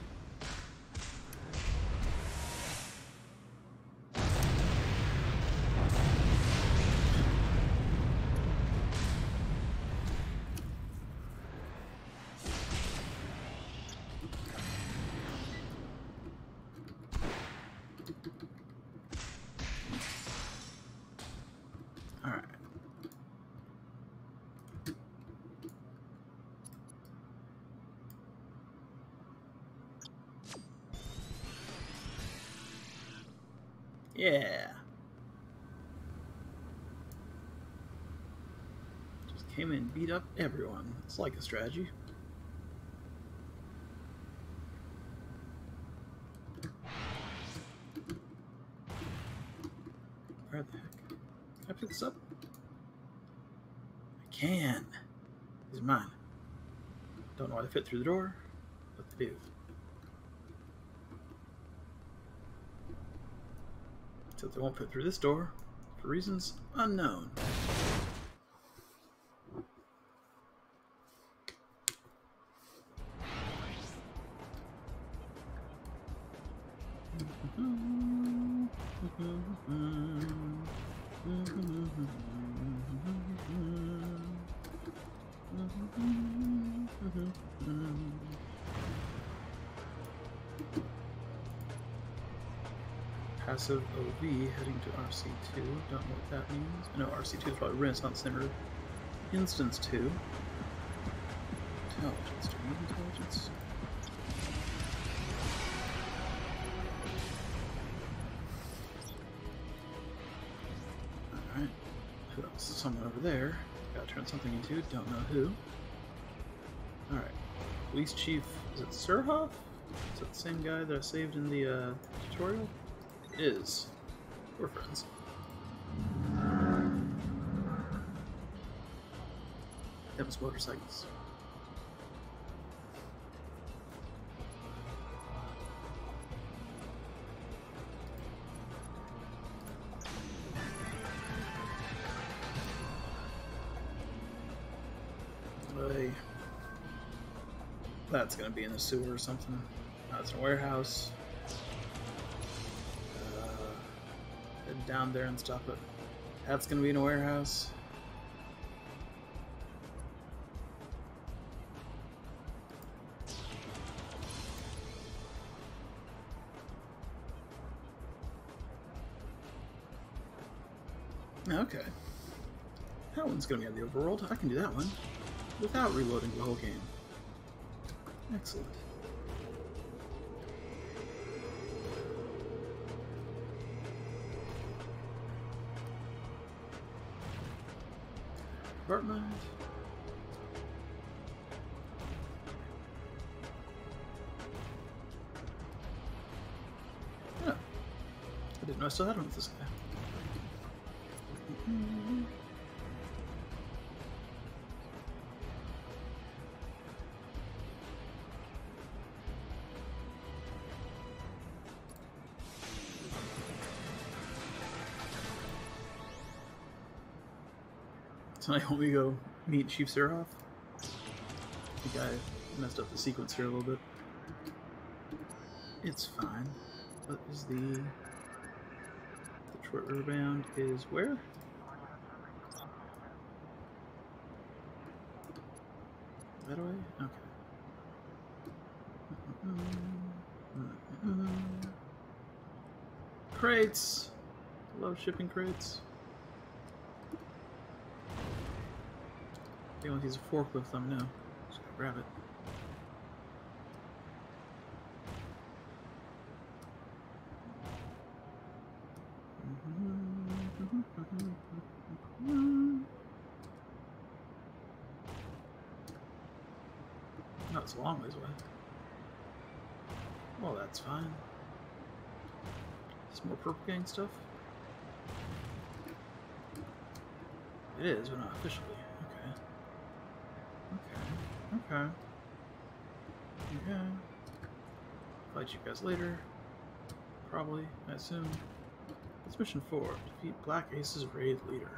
Alright. Yeah. Just came in and beat up everyone. It's like a strategy. Where the heck? Can I pick this up? I can. These are mine. Don't know why they fit through the door, but they do. Except they won't fit through this door for reasons unknown. RC2. Don't know what that means. I know RC2 is probably Renaissance Center Instance 2. Intelligence. Do we intelligence? Alright. Who else? Someone over there. Gotta turn something into. Don't know who. Alright. Police Chief. Is it Surhoff? Is that the same guy that I saved in the uh, tutorial? It is. We're friends. Them's motorcycles. Hey. That's gonna be in the sewer or something. That's in a warehouse. Down there and stuff, but That's gonna be in a warehouse. Okay. That one's gonna be on the overworld. I can do that one without reloading the whole game. Excellent. Still had one with this guy. Tonight when we go meet Chief Seraph. I think I messed up the sequence here a little bit. It's fine. What is the Detroit Riverbound is where? That way? Okay. Crates! Love shipping crates. If anyone use a forklift, let me know. Just grab it. Long ways away. Well, that's fine. Some more Purple Gang stuff? It is, but not officially. Okay. Okay. Okay. Okay. Fight you guys later. Probably, I assume. It's mission four. Defeat Black Ace's raid leader.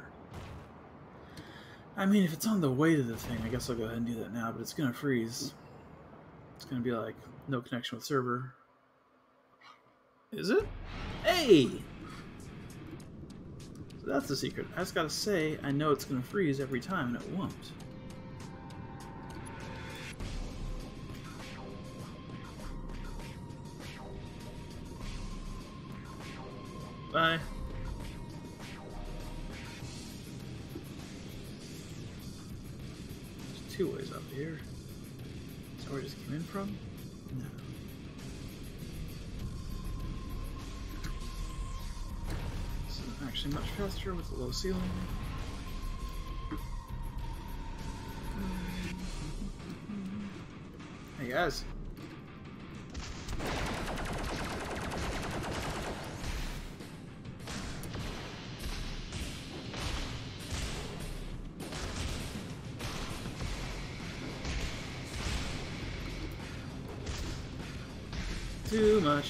I mean, if it's on the way to the thing, I guess I'll go ahead and do that now, but it's gonna freeze. It's gonna be like, no connection with server. Is it? Hey! So that's the secret. I just gotta say, I know it's gonna freeze every time, and it won't. Bye. There's two ways up here. From? No. This is actually much faster with a low ceiling. Mm-hmm. Hey guys.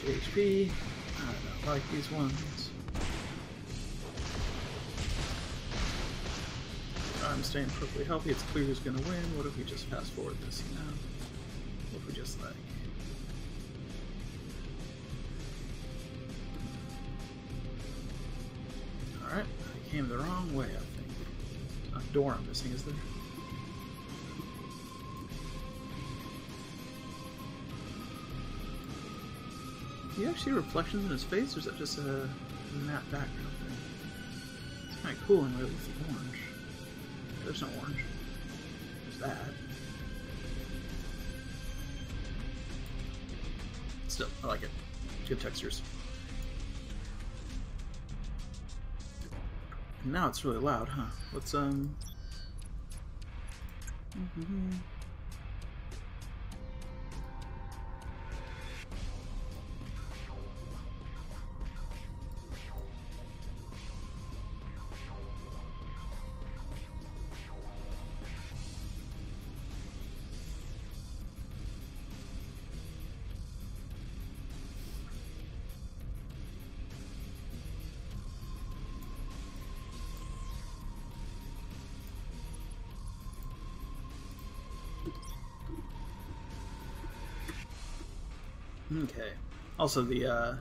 Much HP. I don't like these ones. I'm staying perfectly healthy. It's clear who's gonna win. What if we just fast forward this, you know? What if we just like... Alright, I came the wrong way, I think. A door I'm missing, is there? Do you actually reflections in his face, or is that just a matte background thing? It's kind of cool in way with the orange. There's no orange. There's that. Still, I like it. Good textures. And now it's really loud, huh? Let's, um... Okay. Also, the uh,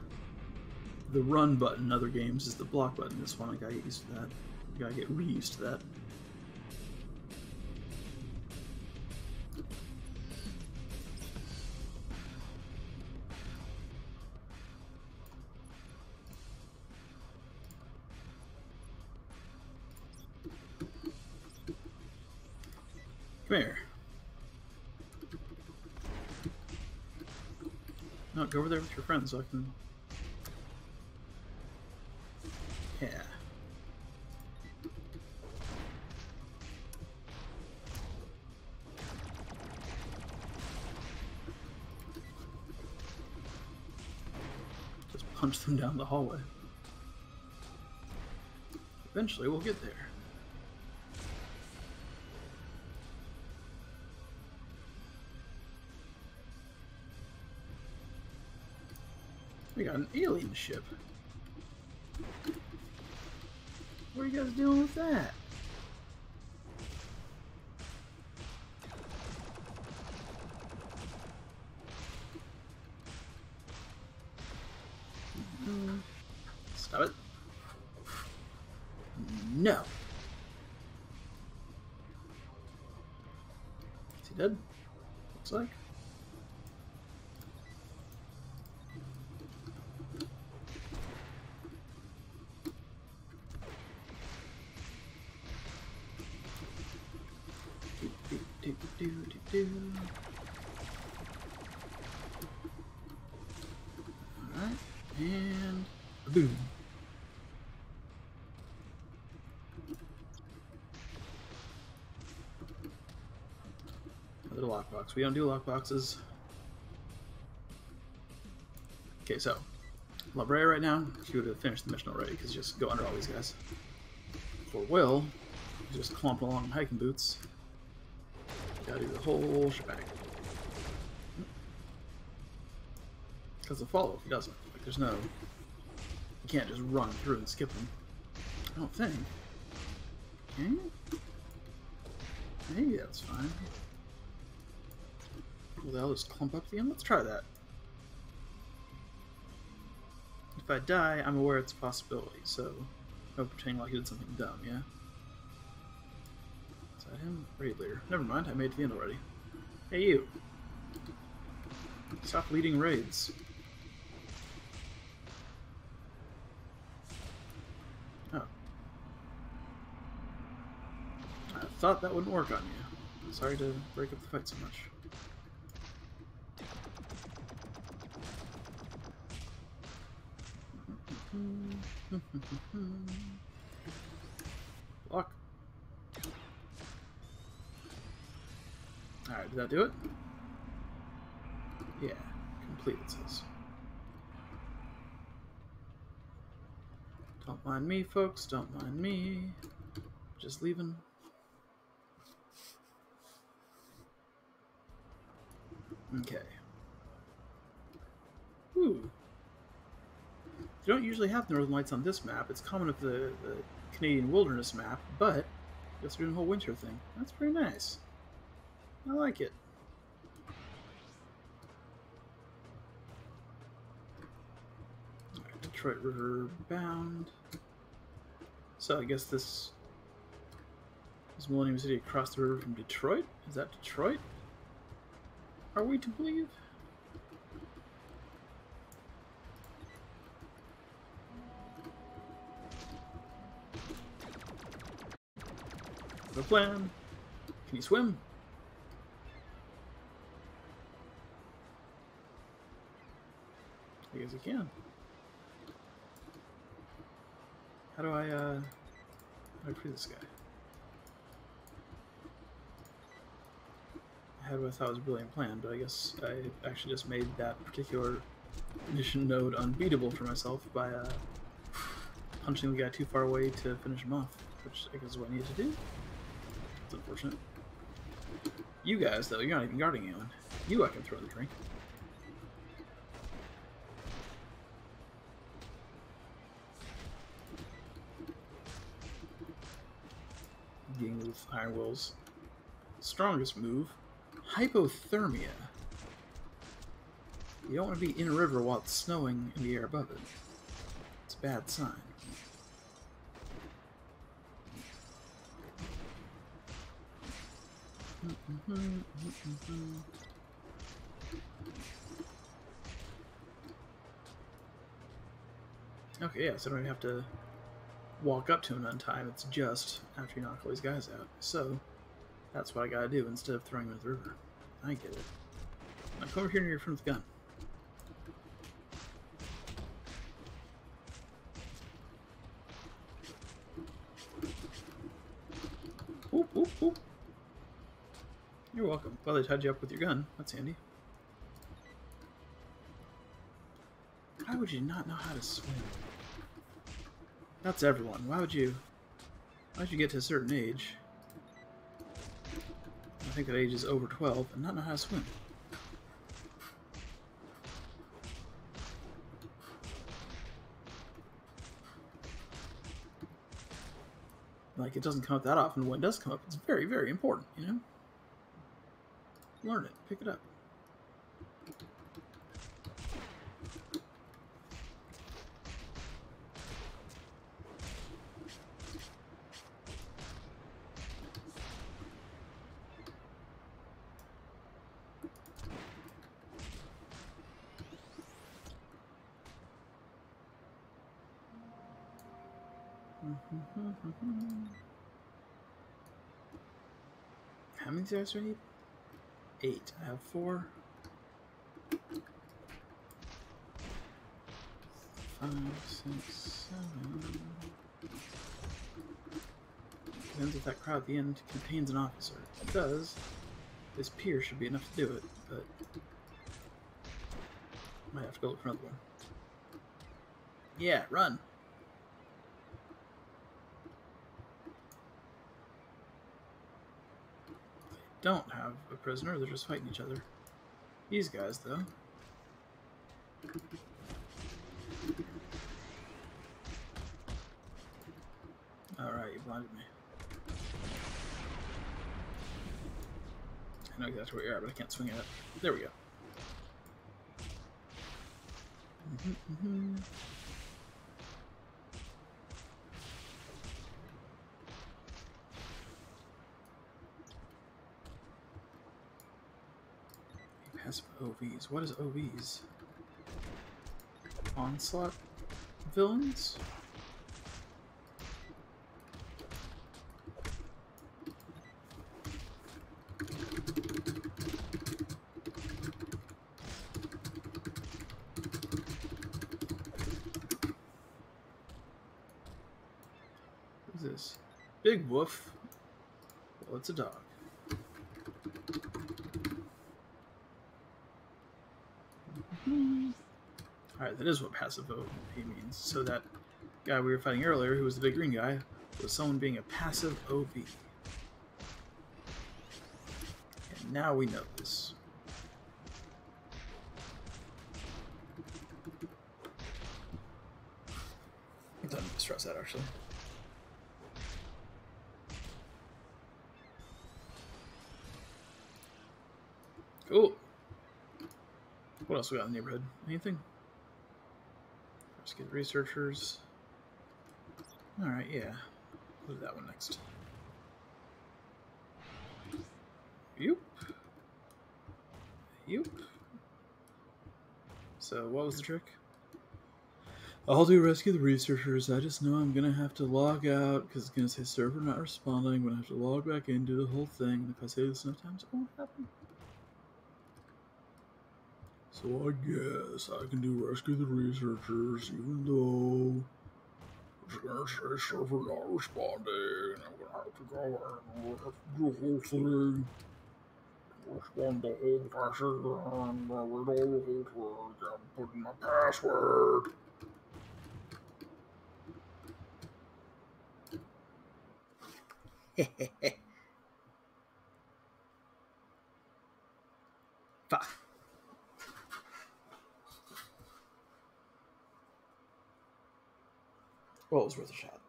the run button in other games is the block button. This one, I get used to that. I gotta get reused to that. Zuckman. Yeah. Just punch them down the hallway. Eventually we'll get there. Got an alien ship. What are you guys doing with that? Mm. Stop it. No. Is he dead? Looks like. Lockbox. We don't do lockboxes. Okay, so La Brea right now, she would have finished the mission already because just go under all these guys. For Will, just clump along in hiking boots. Gotta do the whole shebang. Because they'll follow if he doesn't. Like, there's no. You can't just run through and skip them. I don't think. You? Maybe that's fine. They just clump up the end? Let's try that. If I die, I'm aware it's a possibility, so no pretending like he did something dumb, yeah? Is that him? Raid leader. Never mind, I made the end already. Hey, you! Stop leading raids. Oh. I thought that wouldn't work on you. Sorry to break up the fight so much. Mm-hmm. Lock. Alright, did that do it? Yeah, complete it says. Don't mind me, folks, don't mind me. Just leaving. Okay. Ooh. You don't usually have northern lights on this map. It's common with the, the Canadian wilderness map, but just doing the whole winter thing. That's pretty nice. I like it. Detroit River bound. So I guess this is Millennium City across the river from Detroit. Is that Detroit? Are we to believe? No plan. Can you swim? I guess you can. How do I, uh, how do I free this guy? I had what I thought was a brilliant plan, but I guess I actually just made that particular mission node unbeatable for myself by, uh, punching the guy too far away to finish him off, which I guess is what I needed to do. Unfortunate. You guys, though, you're not even guarding anyone. You I can throw the drink. Game with Iron Will's strongest move, hypothermia. You don't want to be in a river while it's snowing in the air above it. It's a bad sign. Mm-hmm. Okay, yeah, so I don't even have to walk up to him on time. It's just after you knock all these guys out. So, that's what I gotta do instead of throwing him in the river. I get it. Now come over here near your the gun. Glad they tied you up with your gun. That's handy. Why would you not know how to swim? That's everyone. Why would you... Why would you get to a certain age? I think that age is over 12 and not know how to swim. Like, it doesn't come up that often. When it does come up, it's very, very important, you know? Learn it. Pick it up. Mm-hmm. How many do I need? Eight. I have four. Five, six, seven. Depends if that crowd at the end contains an officer. It does, this pier should be enough to do it, but might have to go look for another one. Yeah, run. Don't have a prisoner, they're just fighting each other. These guys, though. Alright, you blinded me. I know exactly where you are, but I can't swing it. There we go. Mm -hmm, mm -hmm. Passive OVs. What is OVs? Onslaught villains? Who's this? Big Wolf. Well, it's a dog. Alright, that is what passive OV means. So that guy we were fighting earlier, who was the big green guy, was someone being a passive OV. And now we know this. I don't need to stress that, actually. Cool. What else we got in the neighborhood? Anything? Get researchers. Alright, yeah. We'll do that one next. Yoop. Yoop. So, what was the trick? I'll do rescue the researchers. I just know I'm gonna have to log out because it's gonna say server not responding. I'm gonna have to log back in, do the whole thing. And if I say this enough times, it won't happen. So I guess I can do rescue the researchers, even though say server not responding. I'm gonna have to go and do the whole thing. Respond the whole passage and read all the whole thing and put in my password. Fuck. Well, it was worth a shot.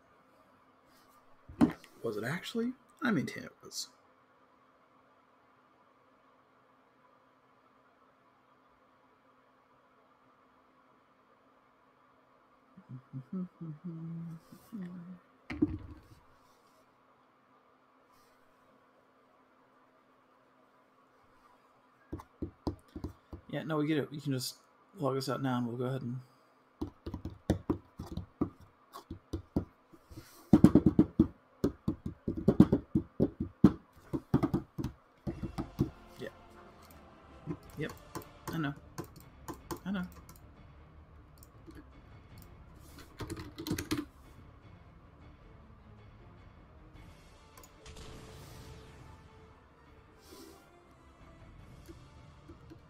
Was it actually? I maintain it was. Yeah, no, we get it. You can just log us out now and we'll go ahead and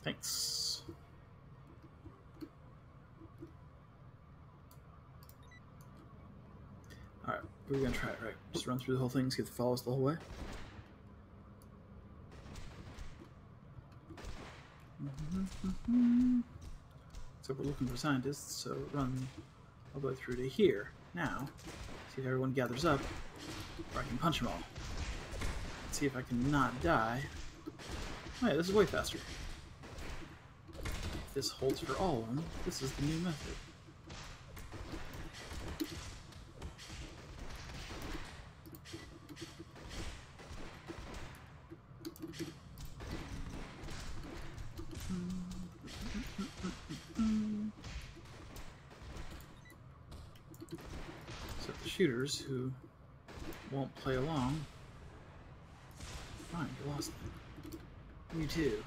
Thanks. Alright, we're gonna try it, right? Just run through the whole thing, see if it follows the whole way. Mm-hmm, mm-hmm. So we're looking for scientists, so run all the way through to here. Now, see if everyone gathers up, or I can punch them all. Let's see if I can not die. Oh yeah, this is way faster. This holds for all of them, this is the new method. So the shooters who won't play along. Fine, you lost them. You too.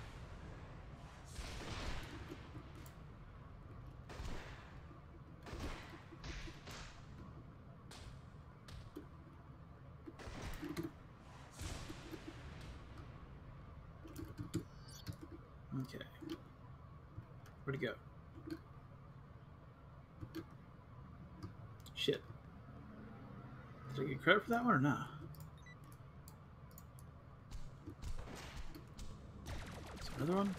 Okay. Where'd he go? Shit. Did I get credit for that one or not? Another one?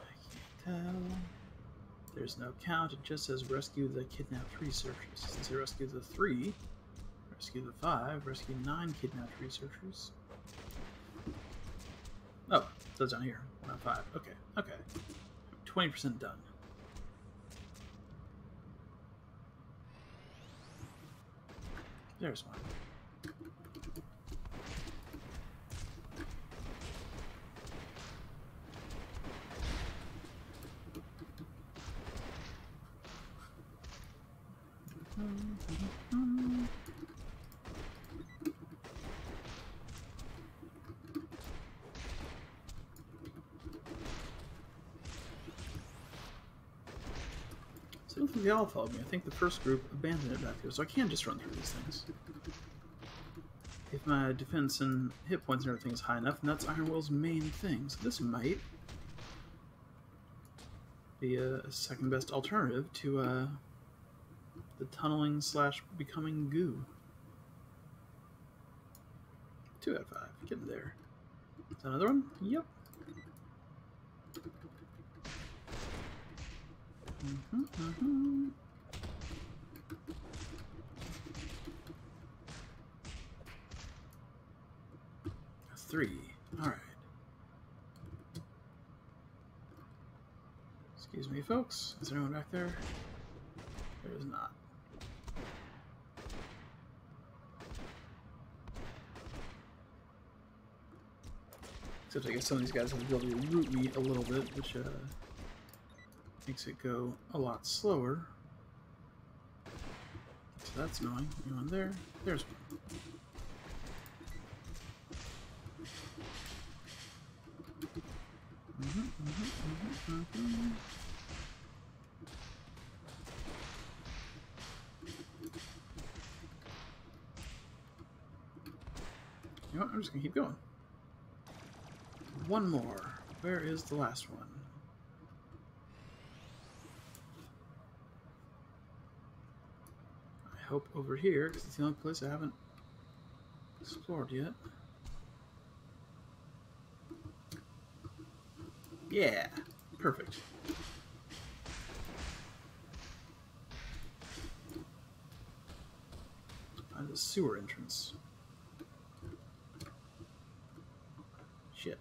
I can't tell. There's no count, it just says rescue the kidnapped researchers. Since I rescue the three, rescue the five, rescue nine kidnapped researchers. Oh, says down here. One of five. Okay, okay. 20% done. There's one. So I don't think they all followed me. I think the first group abandoned it back there, so I can just run through these things. If my defense and hit points and everything is high enough, and that's Iron Will's main thing, so this might be a second best alternative to uh, the tunneling slash becoming goo. Two out of five. Getting there. Is that another one? Yep. Mhm, mhm. Three. Alright. Excuse me, folks. Is there anyone back there? There is not. Except I guess some of these guys have the ability to root me a little bit, which uh, makes it go a lot slower. So that's annoying. Anyone there? There's one. You know what? I'm just gonna keep going. One more. Where is the last one? Hope over here, because it's the only place I haven't explored yet. Yeah, perfect. Find the sewer entrance. Shit.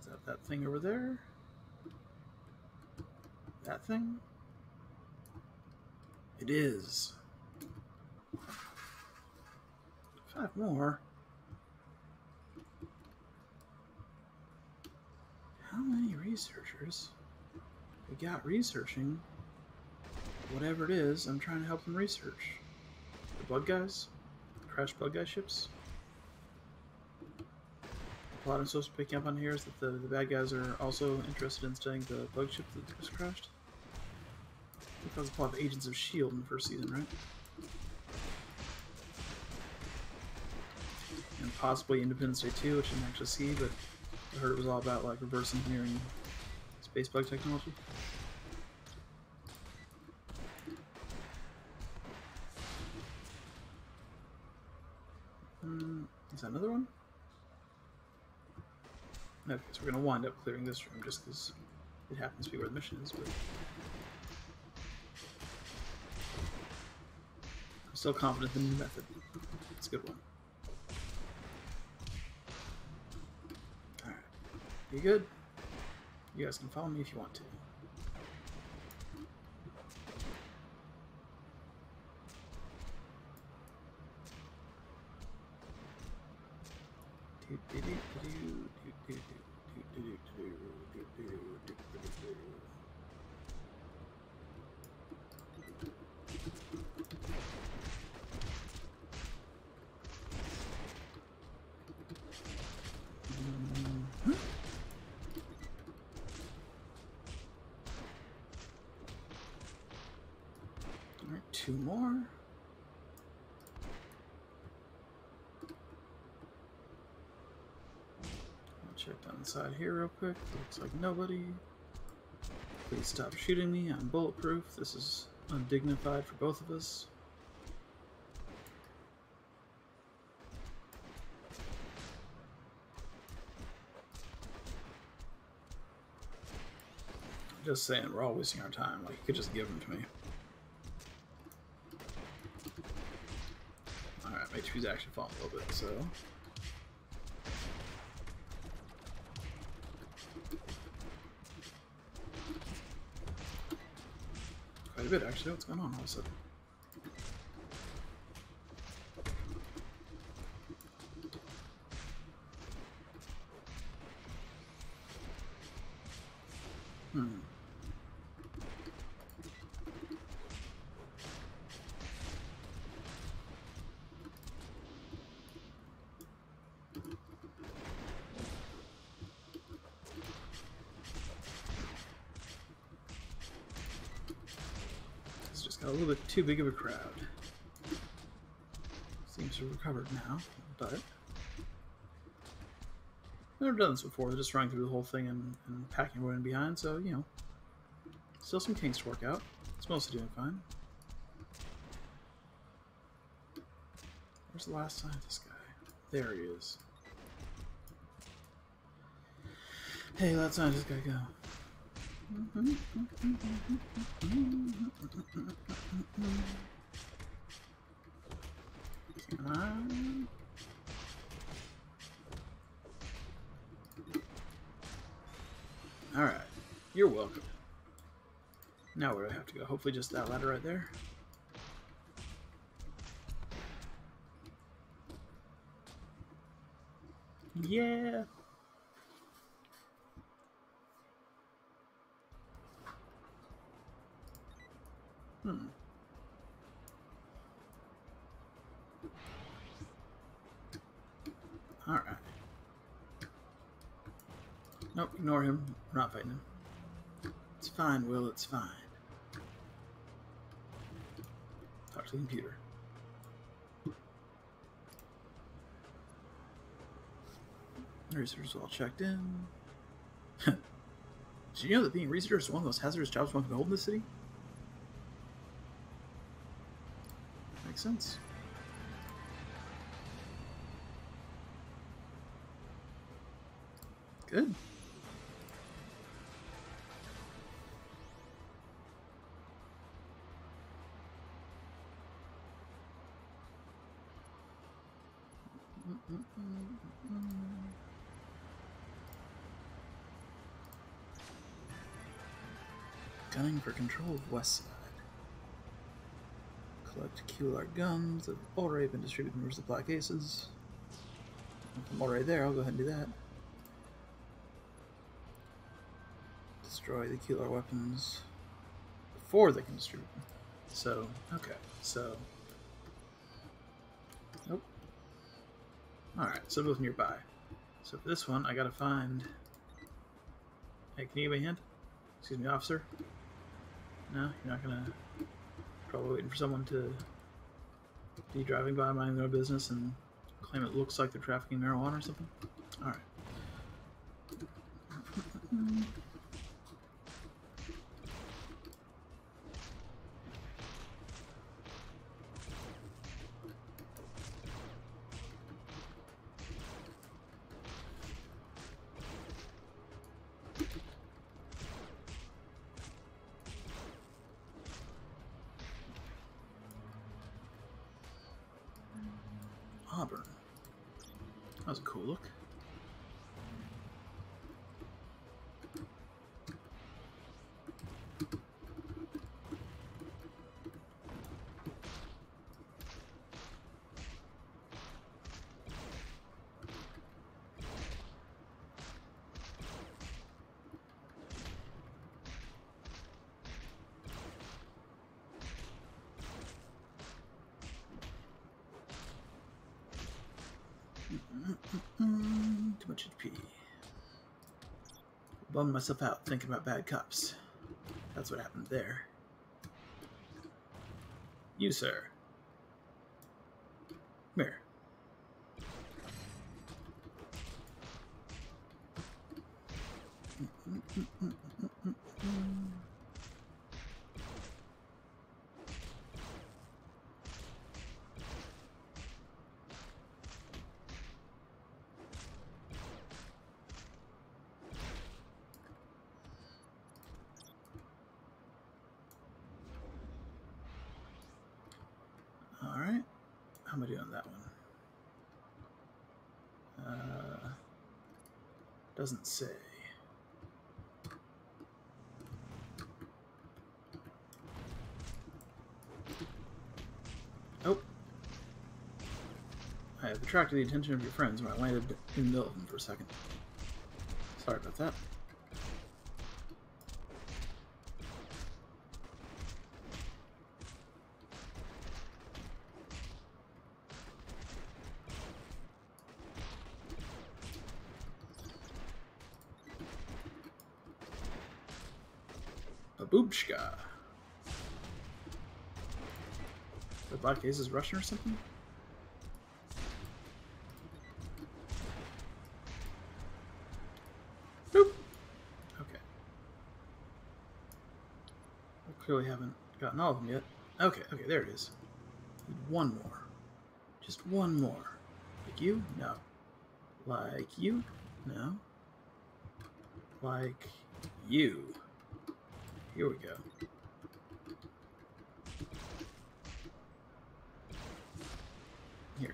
Is that that thing over there? That thing? It is. Five more. How many researchers we got researching whatever it is I'm trying to help them research? The bug guys? The Crash bug guy ships? The plot I'm supposed to picking up on here is that the, the bad guys are also interested in studying the bug ship that was crashed. That was a lot of Agents of S.H.I.E.L.D. in the first season, right? And possibly Independence Day 2, which I didn't actually see, but I heard it was all about like reverse engineering space bug technology. Hmm, is that another one? Okay, so we're going to wind up clearing this room just because it happens to be where the mission is. But... still confident in the new method. It's a good one. Alright. You good? You guys can follow me if you want to. Alright, two more. I'll check down the side here real quick. Looks like nobody. Please stop shooting me. I'm bulletproof. This is undignified for both of us. Just saying, we're all wasting our time. Like, you could just give them to me. Alright, my HP's actually falling a little bit, so. A actually. What's going on all of a sudden? Hmm. It's just got a little bit too big of a crowd. Seems to have recovered now, but never done this before. Just running through the whole thing and, and packing everyone behind, so you know, still some kinks to work out. It's mostly doing fine. Where's the last sign of this guy? There he is. Hey, of this guy go. Come. Alright. You're welcome. Now where do I have to go? Hopefully just that ladder right there. Yeah. Hmm. Alright. Nope, ignore him. We're not fighting him. It's fine, Will, it's fine. Talk to the computer. Researchers all checked in. Did you know that being a researcher is one of the most hazardous jobs one can hold in the city? Makes sense. Good. Gunning for control of Side. Collect Qularr guns that have already been distributed in resupply cases. If I'm already there, I'll go ahead and do that. Destroy the Qularr weapons before they can distribute them. So, okay, so. Nope. Alright, so both nearby. So for this one, I gotta find. Hey, can you give me a hand? Excuse me, officer? No, you're not gonna. Probably waiting for someone to be driving by, minding their business, and claim it looks like they're trafficking marijuana or something? Alright. Bummed myself out thinking about bad cops. That's what happened there. You, sir. Come here. All right. How am I doing on that one? Uh, doesn't say. Oh. I have attracted the attention of your friends when I landed in the middle of them for a second. Sorry about that. Black is Russian or something? Boop. Okay. I clearly haven't gotten all of them yet. Okay, okay, there it is. One more. Just one more. Like you? No. Like you? No. Like you. Here we go.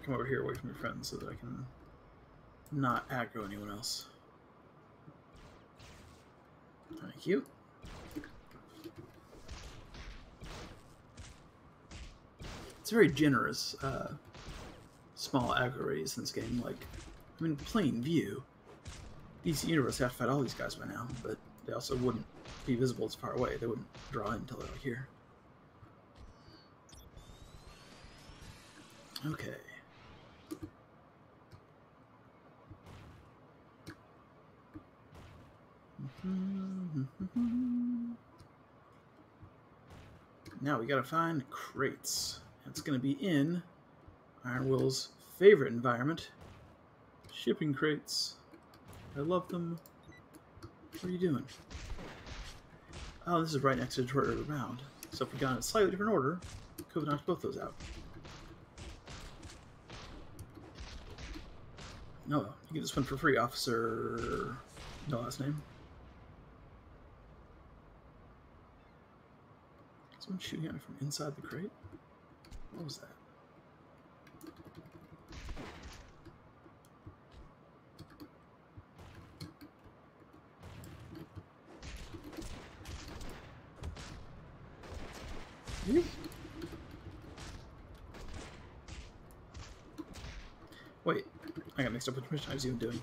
Come over here away from your friends so that I can not aggro anyone else. Thank you. It's very generous, uh, small aggro raise in this game. Like, I mean, plain view. DC Universe have to fight all these guys by now, but they also wouldn't be visible as far away. They wouldn't draw in until they're here. Okay. Mm-hmm. Now we gotta find crates. It's gonna be in Iron Will's favorite environment shipping crates. I love them. What are you doing? Oh, this is right next to Detroit River Bound. So if we got in a slightly different order, could have knocked both those out. No, you get this one for free, Officer. No last name. Someone shooting at me from inside the crate? What was that? You? Wait, I got mixed up which mission I was even doing.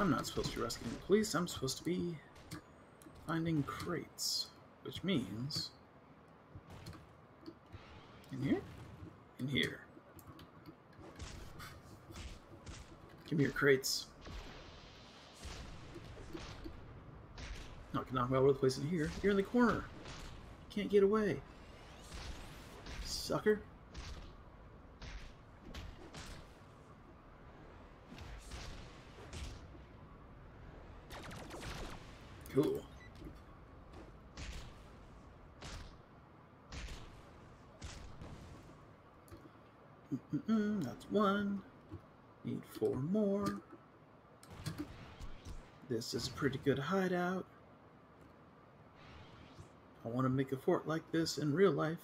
I'm not supposed to be rescuing the police, I'm supposed to be finding crates. Which means... In here? In here. Give me your crates. Not gonna knock me all over the place in here. You're in the corner. Can't get away. Sucker. Cool. Mm-mm-mm, that's one. Need four more. This is a pretty good hideout. I want to make a fort like this in real life.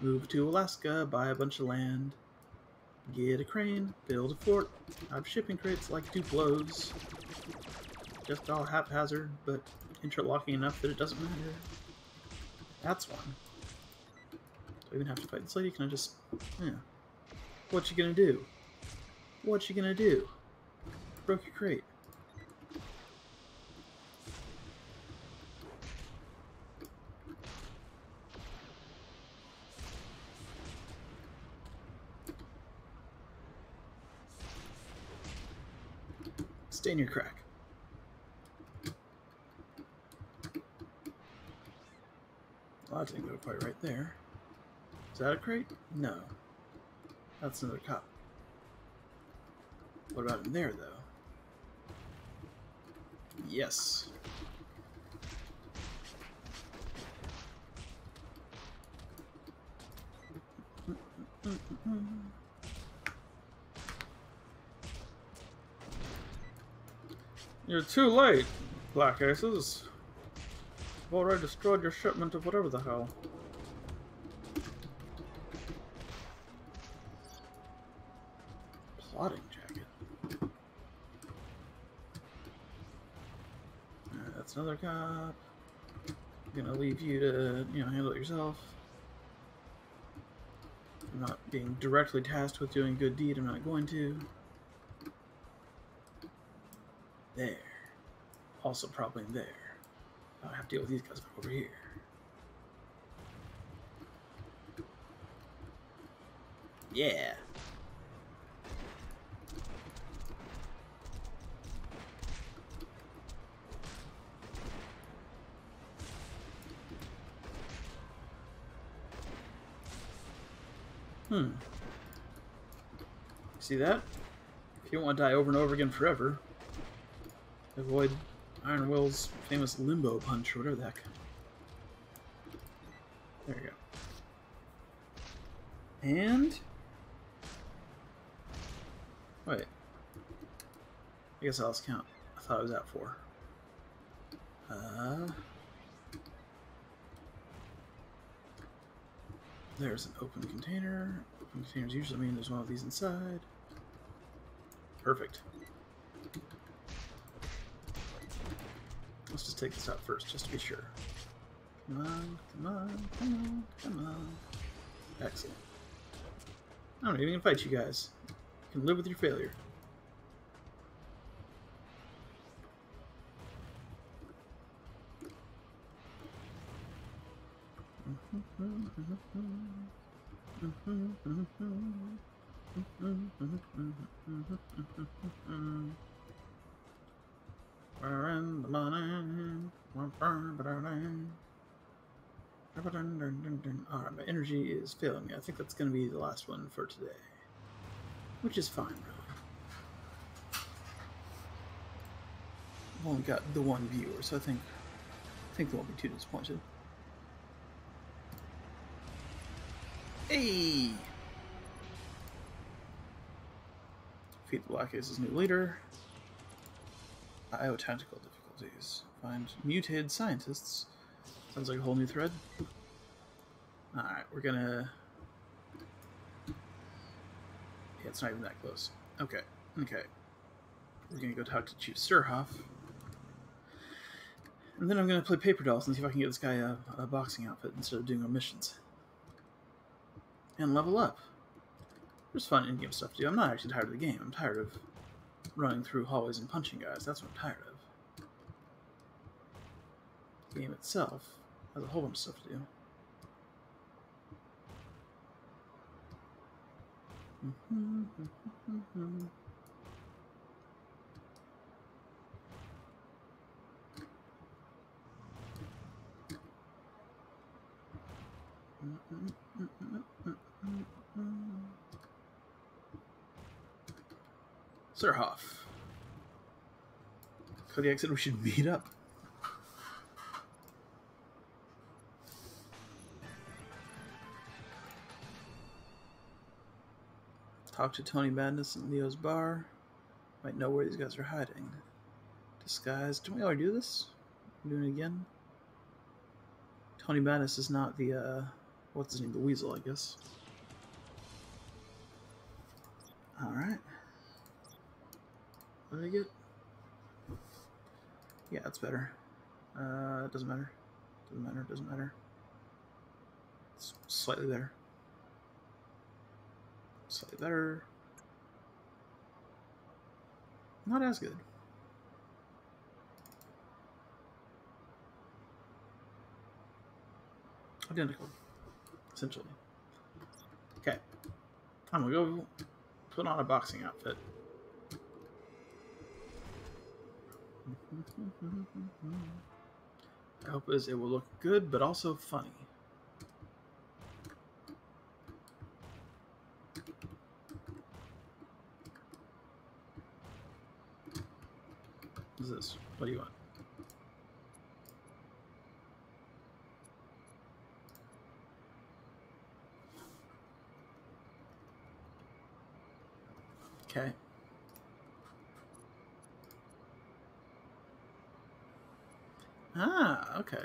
Move to Alaska, buy a bunch of land, Get a crane, build a fort, have shipping crates like Duplos. Just all haphazard, but interlocking enough that it doesn't matter. That's one. Do I even have to fight this lady? Can I just... Yeah. What you gonna do? What you gonna do? Broke your crate. Stay in your crack. Well, that didn't go quite right there. Is that a crate? No. That's another cop. What about in there, though? Yes. You're too late, Black Aces. I've already destroyed your shipment of whatever the hell. Plotting jacket. Alright, that's another cop. I'm gonna leave you to, you know, handle it yourself. I'm not being directly tasked with doing a good deed, I'm not going to. There. Also probably there. I have to deal with these guys over here. Yeah. Hmm. See that? If you want to die over and over again forever, avoid Iron Will's famous limbo punch or whatever the heck. There you go. And wait. I guess I lost count. I thought I was at four. Uh There's an open container. Open containers usually mean there's one of these inside. Perfect. Let's just take this out first, just to be sure. Come on, come on, come on, come on. Excellent. I don't even fight you guys. You can live with your failure. We're in the money. Alright, my energy is failing me. I think that's going to be the last one for today. Which is fine, really. I've only got the one viewer, so I think I think they won't be too disappointed. Hey! Defeat the Black Ace's new leader. Biotechnical difficulties. Find mutated scientists. Sounds like a whole new thread. Alright, we're gonna... Yeah, it's not even that close. Okay, okay. We're gonna go talk to Chief Surhoff. And then I'm gonna play Paper Dolls and see if I can get this guy a, a boxing outfit instead of doing our missions. And level up. There's fun in-game stuff to do. I'm not actually tired of the game. I'm tired of running through hallways and punching guys. That's what I'm tired of. The game itself has a whole bunch of stuff to do. Mm-hmm. Mm-hmm. Mm-hmm. Surhoff. Kodiak said we should meet up. Talk to Tony Madness in Leo's bar. Might know where these guys are hiding. Disguise. Didn't we already do this? We're doing it again? Tony Madness is not the, uh, what's his name? The Weasel, I guess. Alright. What did I get? Yeah, it's better. Uh, it doesn't matter. Doesn't matter, doesn't matter. It's slightly better. Slightly better. Not as good. Identical, essentially. Okay. I'm gonna go put on a boxing outfit. I hope is it will look good, but also funny. What is this? What do you want? Okay. Ah, okay.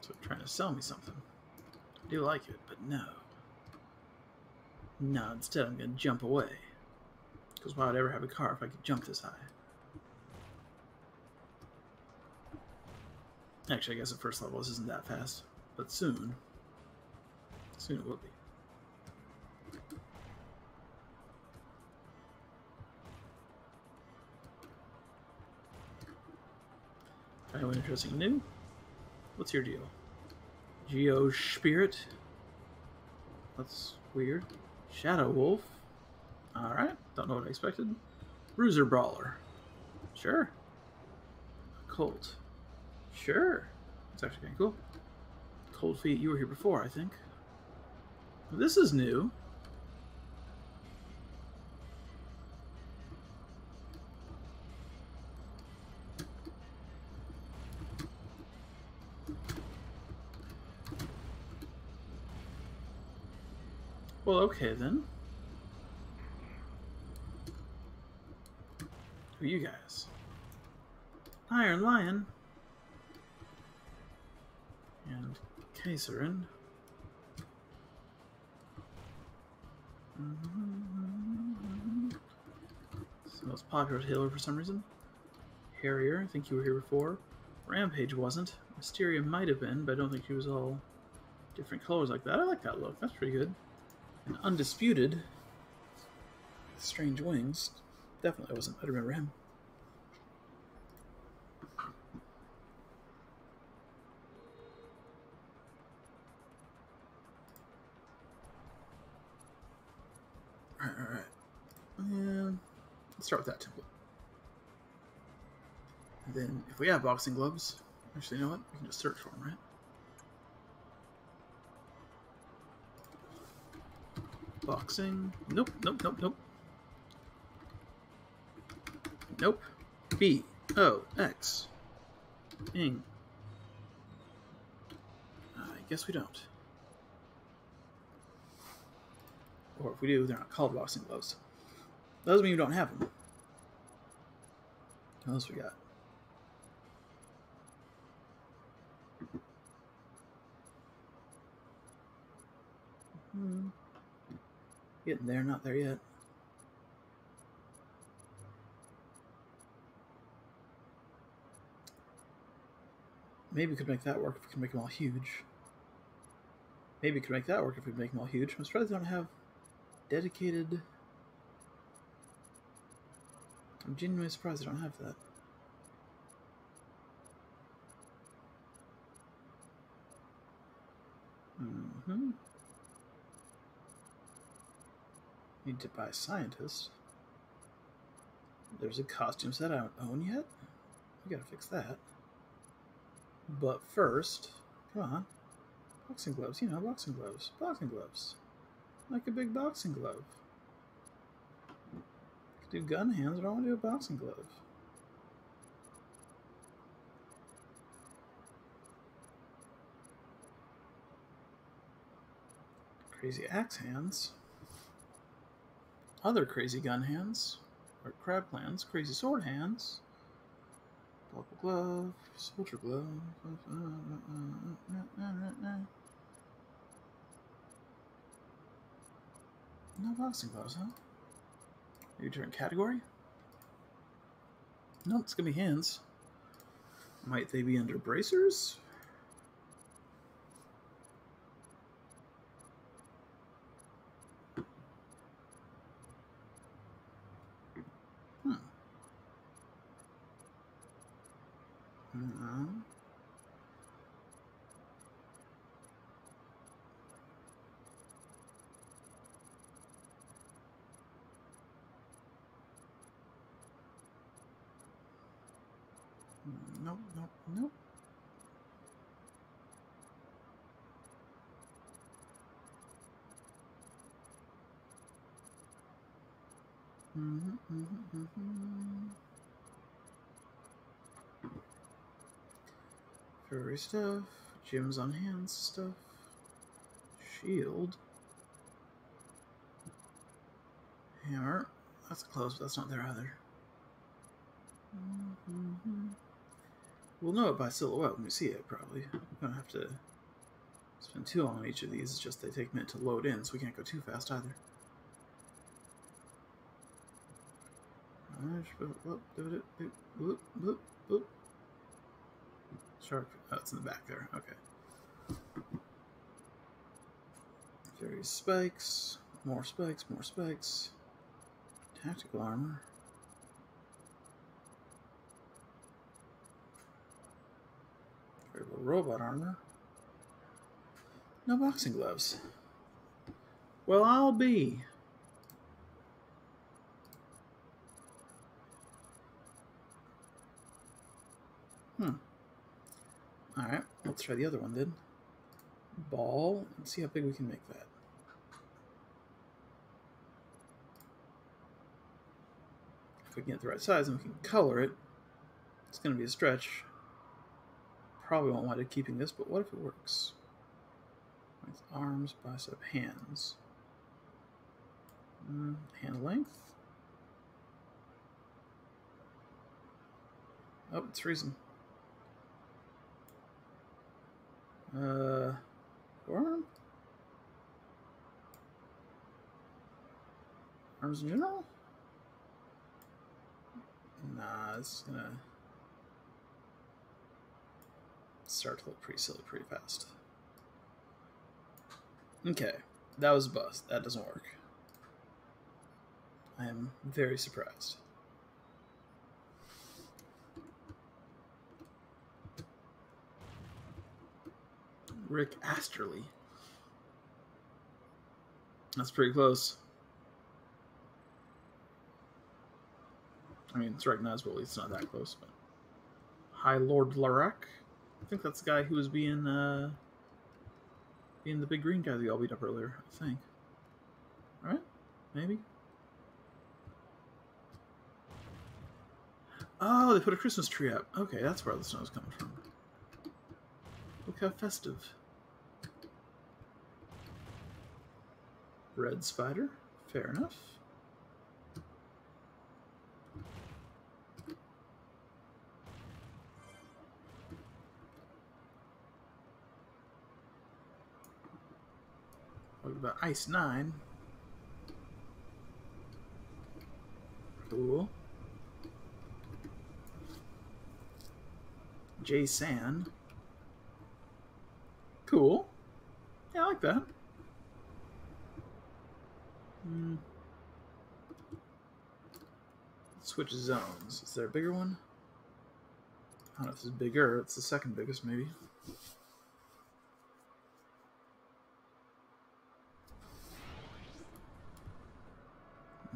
So trying to sell me something. I do like it, but no. No, instead I'm gonna jump away. Because why would I ever have a car if I could jump this high? Actually, I guess at first level this isn't that fast. But soon. Soon it will be. Anyone interesting new? What's your deal? Geo Spirit? That's weird. Shadow Wolf? Alright, don't know what I expected. Bruiser Brawler? Sure. Colt? Sure. It's actually kind of cool. Cold Feet, you were here before, I think. This is new. Well, okay then. Who are you guys? Iron Lion. And Kaiserin. It's the most popular healer for some reason. Harrier, I think you were here before. Rampage wasn't. Mysteria might have been, but I don't think she was all different colors like that. I like that look. That's pretty good. And Undisputed. Strange Wings. Definitely wasn't. I remember him. Alright, alright. And um, let's start with that template. And then, if we have boxing gloves, actually, you know what? We can just search for them, right? Boxing. Nope, nope, nope, nope. Nope. B O X. Ing. I guess we don't. Or if we do, they're not called boxing gloves. Those mean you don't have them. What else we got? Hmm. Getting there, not there yet. Maybe we could make that work if we can make them all huge. Maybe we could make that work if we make them all huge. I'm surprised they don't have dedicated. I'm genuinely surprised they don't have that. Mm-hmm. Need to buy scientist. There's a costume set I don't own yet. We gotta fix that. But first, come on. Boxing gloves, you know, boxing gloves. Boxing gloves. Like a big boxing glove. I Could do gun hands, but I want to do a boxing glove. Crazy axe hands. Other crazy gun hands. Or crab plans. Crazy sword hands. Buckle glove. Soldier glove. No boxing gloves, huh? Maybe different category? No, it's gonna be hands. Might they be under bracers? Hmm. Hmm. Nope, nope, nope. Mhm, mhm, mhm. Furry stuff, gems on hands stuff, shield, hammer. That's close, but that's not there either. Mhm. We'll know it by silhouette when we see it, probably. We don't have to spend too long on each of these. It's just they take a minute to load in, so we can't go too fast either. Shark. Oh, it's in the back there. Okay. Various spikes. More spikes, more spikes. Tactical armor. Very low robot armor. No boxing gloves. Well, I'll be. Hmm. Alright, let's try the other one then. Ball. Let's see how big we can make that. If we can get the right size and we can color it, it's going to be a stretch. Probably won't wind up keeping this, but what if it works? Length, arms, bicep, hands. Mm, hand length. Oh, it's freezing. Uh, forearm? Arms in general? Nah, it's gonna start to look pretty silly pretty fast. Okay, that was a bust. That doesn't work. I am very surprised. Rick Astorley. That's pretty close. I mean, it's recognizable. It's not that close, but High Lord Larak. I think that's the guy who was being uh, being the big green guy that you all beat up earlier. I think. All right, Maybe. Oh, they put a Christmas tree up. Okay, that's where the snow's coming from. Look how festive. Red spider. Fair enough. What about Ice 9? Cool. J San. Cool. Yeah, I like that. Hmm. Switch zones. Is there a bigger one? I don't know if it's bigger. It's the second biggest, maybe.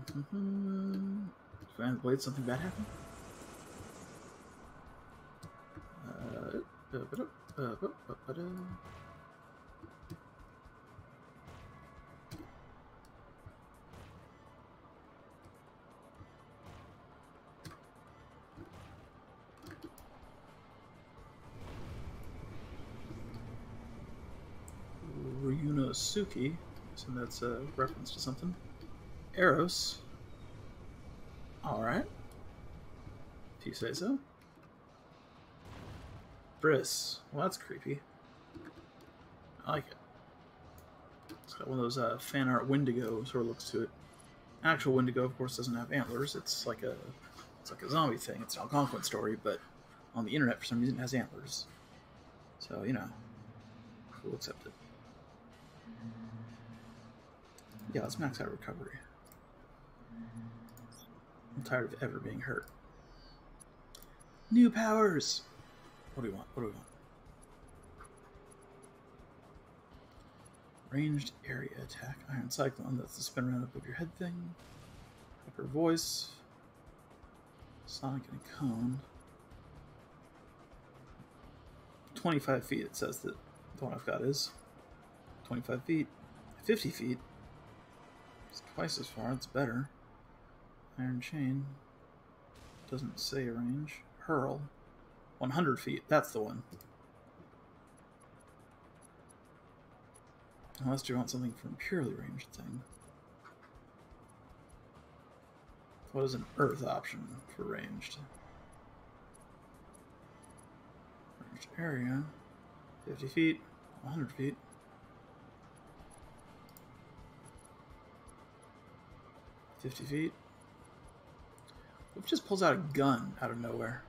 Mm-hmm. Fan blade, something bad happen? Uh, uh, uh, Ryunosuke, so that's a reference to something. Eros. Alright. If you say so. Briss. Well, that's creepy. I like it. It's got one of those uh, fan art Wendigo sort of looks to it. Actual Wendigo, of course, doesn't have antlers. It's like a it's like a zombie thing. It's an Algonquin story, but on the internet for some reason it has antlers. So you know, we'll accept Yeah, let's max out recovery. I'm tired of ever being hurt. New powers. What do we want? What do we want? Ranged area attack. Iron Cyclone. That's the spin around above your head thing. Upper voice. Sonic and a cone. 25 feet, it says that the one I've got is. 25 feet. 50 feet. Twice as far, it's better. Iron Chain. Doesn't say range. Hurl. 100 feet, that's the one. Unless you want something from purely ranged thing. What is an earth option for ranged? Ranged area. 50 feet, 100 feet. Fifty feet. What just pulls out a gun out of nowhere?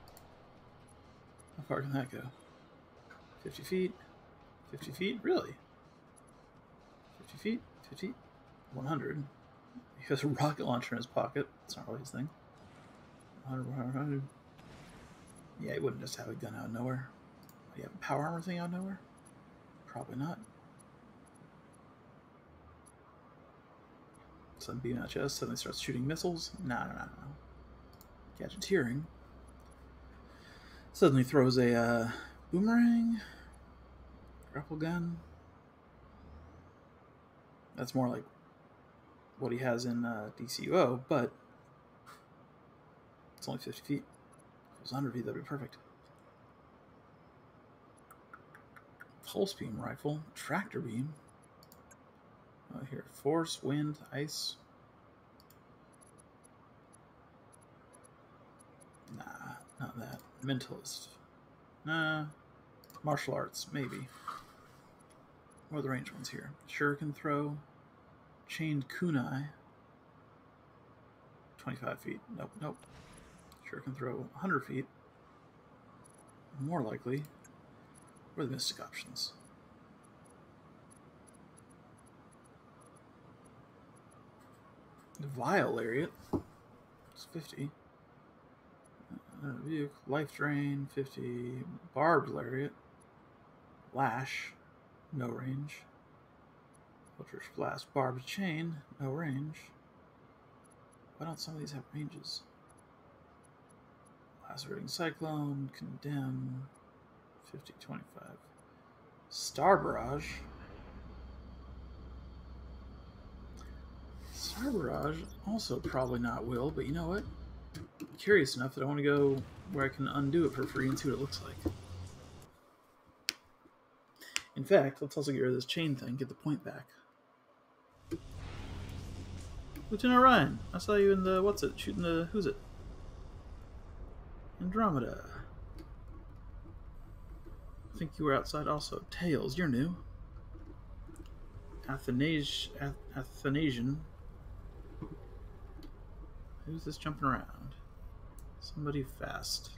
How far can that go? Fifty feet. Fifty feet? Really? 50 feet, 50, 100. He has a rocket launcher in his pocket. It's not really his thing. 100, 100, 100. Yeah, he wouldn't just have a gun out of nowhere. Would he have a power armor thing out of nowhere? Probably not. Some chest, suddenly starts shooting missiles. No, no, no, no. Gadgeteering. Suddenly throws a uh, boomerang, grapple gun. That's more like what he has in uh, DCUO, but it's only 50 feet. If it was 100 feet, that'd be perfect. Pulse beam rifle, tractor beam. Oh, here, force, wind, ice. Nah, not that. Mentalist. Nah. Martial arts, maybe. What are the range ones here? Shuriken throw, chained kunai, 25 feet. Nope, nope. Shuriken throw, 100 feet. More likely. What are the mystic options? Vile Lariat. It's 50. Uh, life drain, 50. Barbed Lariat. Lash, no range. Eldritch Blast, Barbed Chain, no range. Why don't some of these have ranges? Lacerating Cyclone, Condemn, 50, 25. Star Barrage. Star Barrage, also probably not will, but you know what? I'm curious enough that I want to go where I can undo it for free and see what it looks like. In fact, let's also get rid of this chain thing, get the point back. Lieutenant Ryan, I saw you in the, what's it, shooting the, who's it? Andromeda. I think you were outside also. Tails, you're new. Athanasi Ath Athanasian. Who's this jumping around? Somebody fast.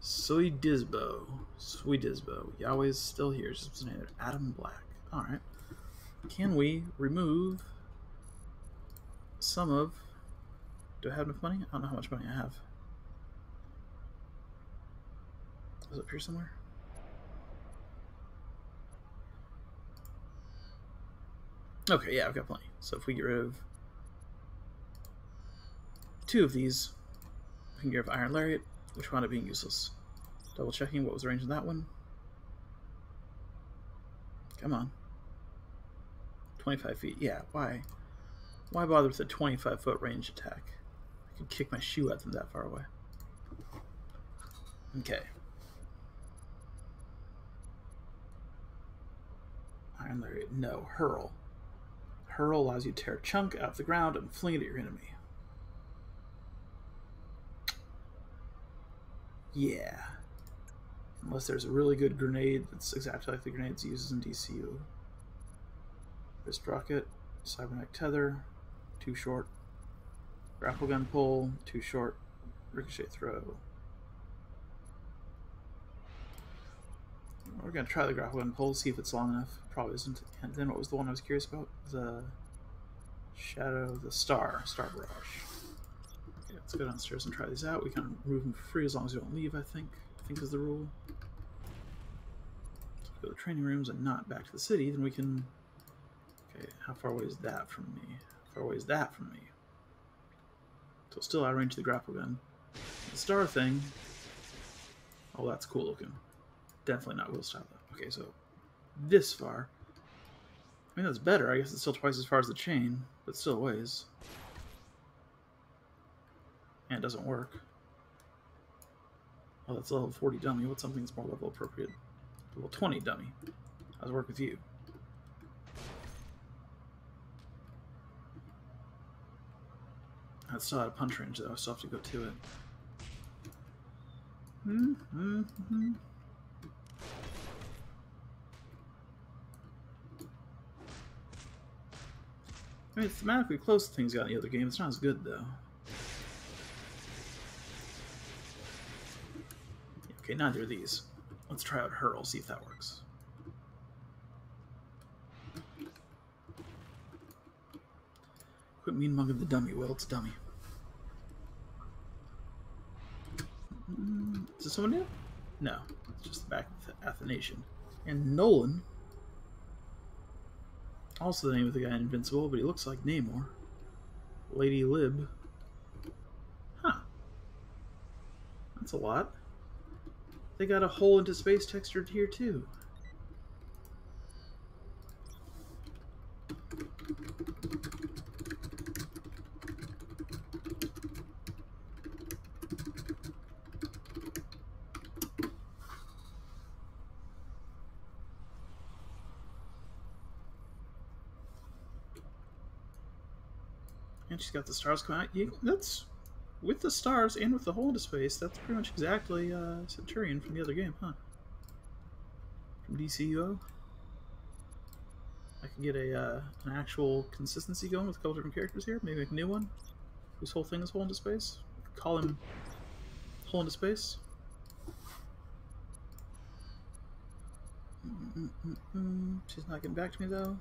Soy Disbo. Soy Disbo. Yahweh's still here. Just his name. Adam Black. Alright. Can we remove some of. Do I have enough money? I don't know how much money I have. Is it up here somewhere? Okay, yeah, I've got plenty. So if we get rid of two of these, we can rid of Iron Lariat, which wound up being useless. Double checking what was the range of that one. Come on. 25 feet. Yeah, why? Why bother with a 25 foot range attack? I could kick my shoe at them that far away. Okay. Iron Lariat. No. Hurl. Hurl allows you to tear a chunk out of the ground and fling it at your enemy. Yeah. Unless there's a really good grenade that's exactly like the grenades uses in DCU. Wrist rocket, cybernetic tether, too short. Grapple gun pull, too short. Ricochet throw. We're gonna try the grapple gun pull, see if it's long enough. Probably isn't. And then what was the one I was curious about? The Shadow, the Star, Star Barrage. Let's go downstairs and try these out. We can move them free as long as we don't leave, I think. I think is the rule. So go to the training rooms and not back to the city, then we can... Okay, how far away is that from me? How far away is that from me? So still out range the grapple gun. The star thing... Oh, that's cool looking. Definitely not will stop though. Okay, so this far. I mean, that's better. I guess it's still twice as far as the chain, but still ways. And it doesn't work. Oh, that's level 40 dummy. What's something that's more level appropriate? Level 20 dummy. How's it work with you? I still had a punch range though. I still have to go to it. Hmm. Hmm. Hmm. I mean, it's thematically close to things got in the other game. It's not as good though. Okay, neither of these. Let's try out Hurl, see if that works. Quit mean mugging the dummy, Will. It's dummy. Mm, Is this someone new? No, it's just the back of the Athanasian. And Nolan. Also the name of the guy in Invincible, but he looks like Namor. Lady Lib. Huh. That's a lot. They got a hole into space textured here too. And she's got the stars coming out. Yeah, that's with the stars and with the hole into space. That's pretty much exactly uh, Centurion from the other game, huh? From DCUO. I can get a uh, an actual consistency going with a couple different characters here. Maybe make a new one whose whole thing is hole into space. Call him hole into space. Mm-mm-mm-mm. She's not getting back to me though.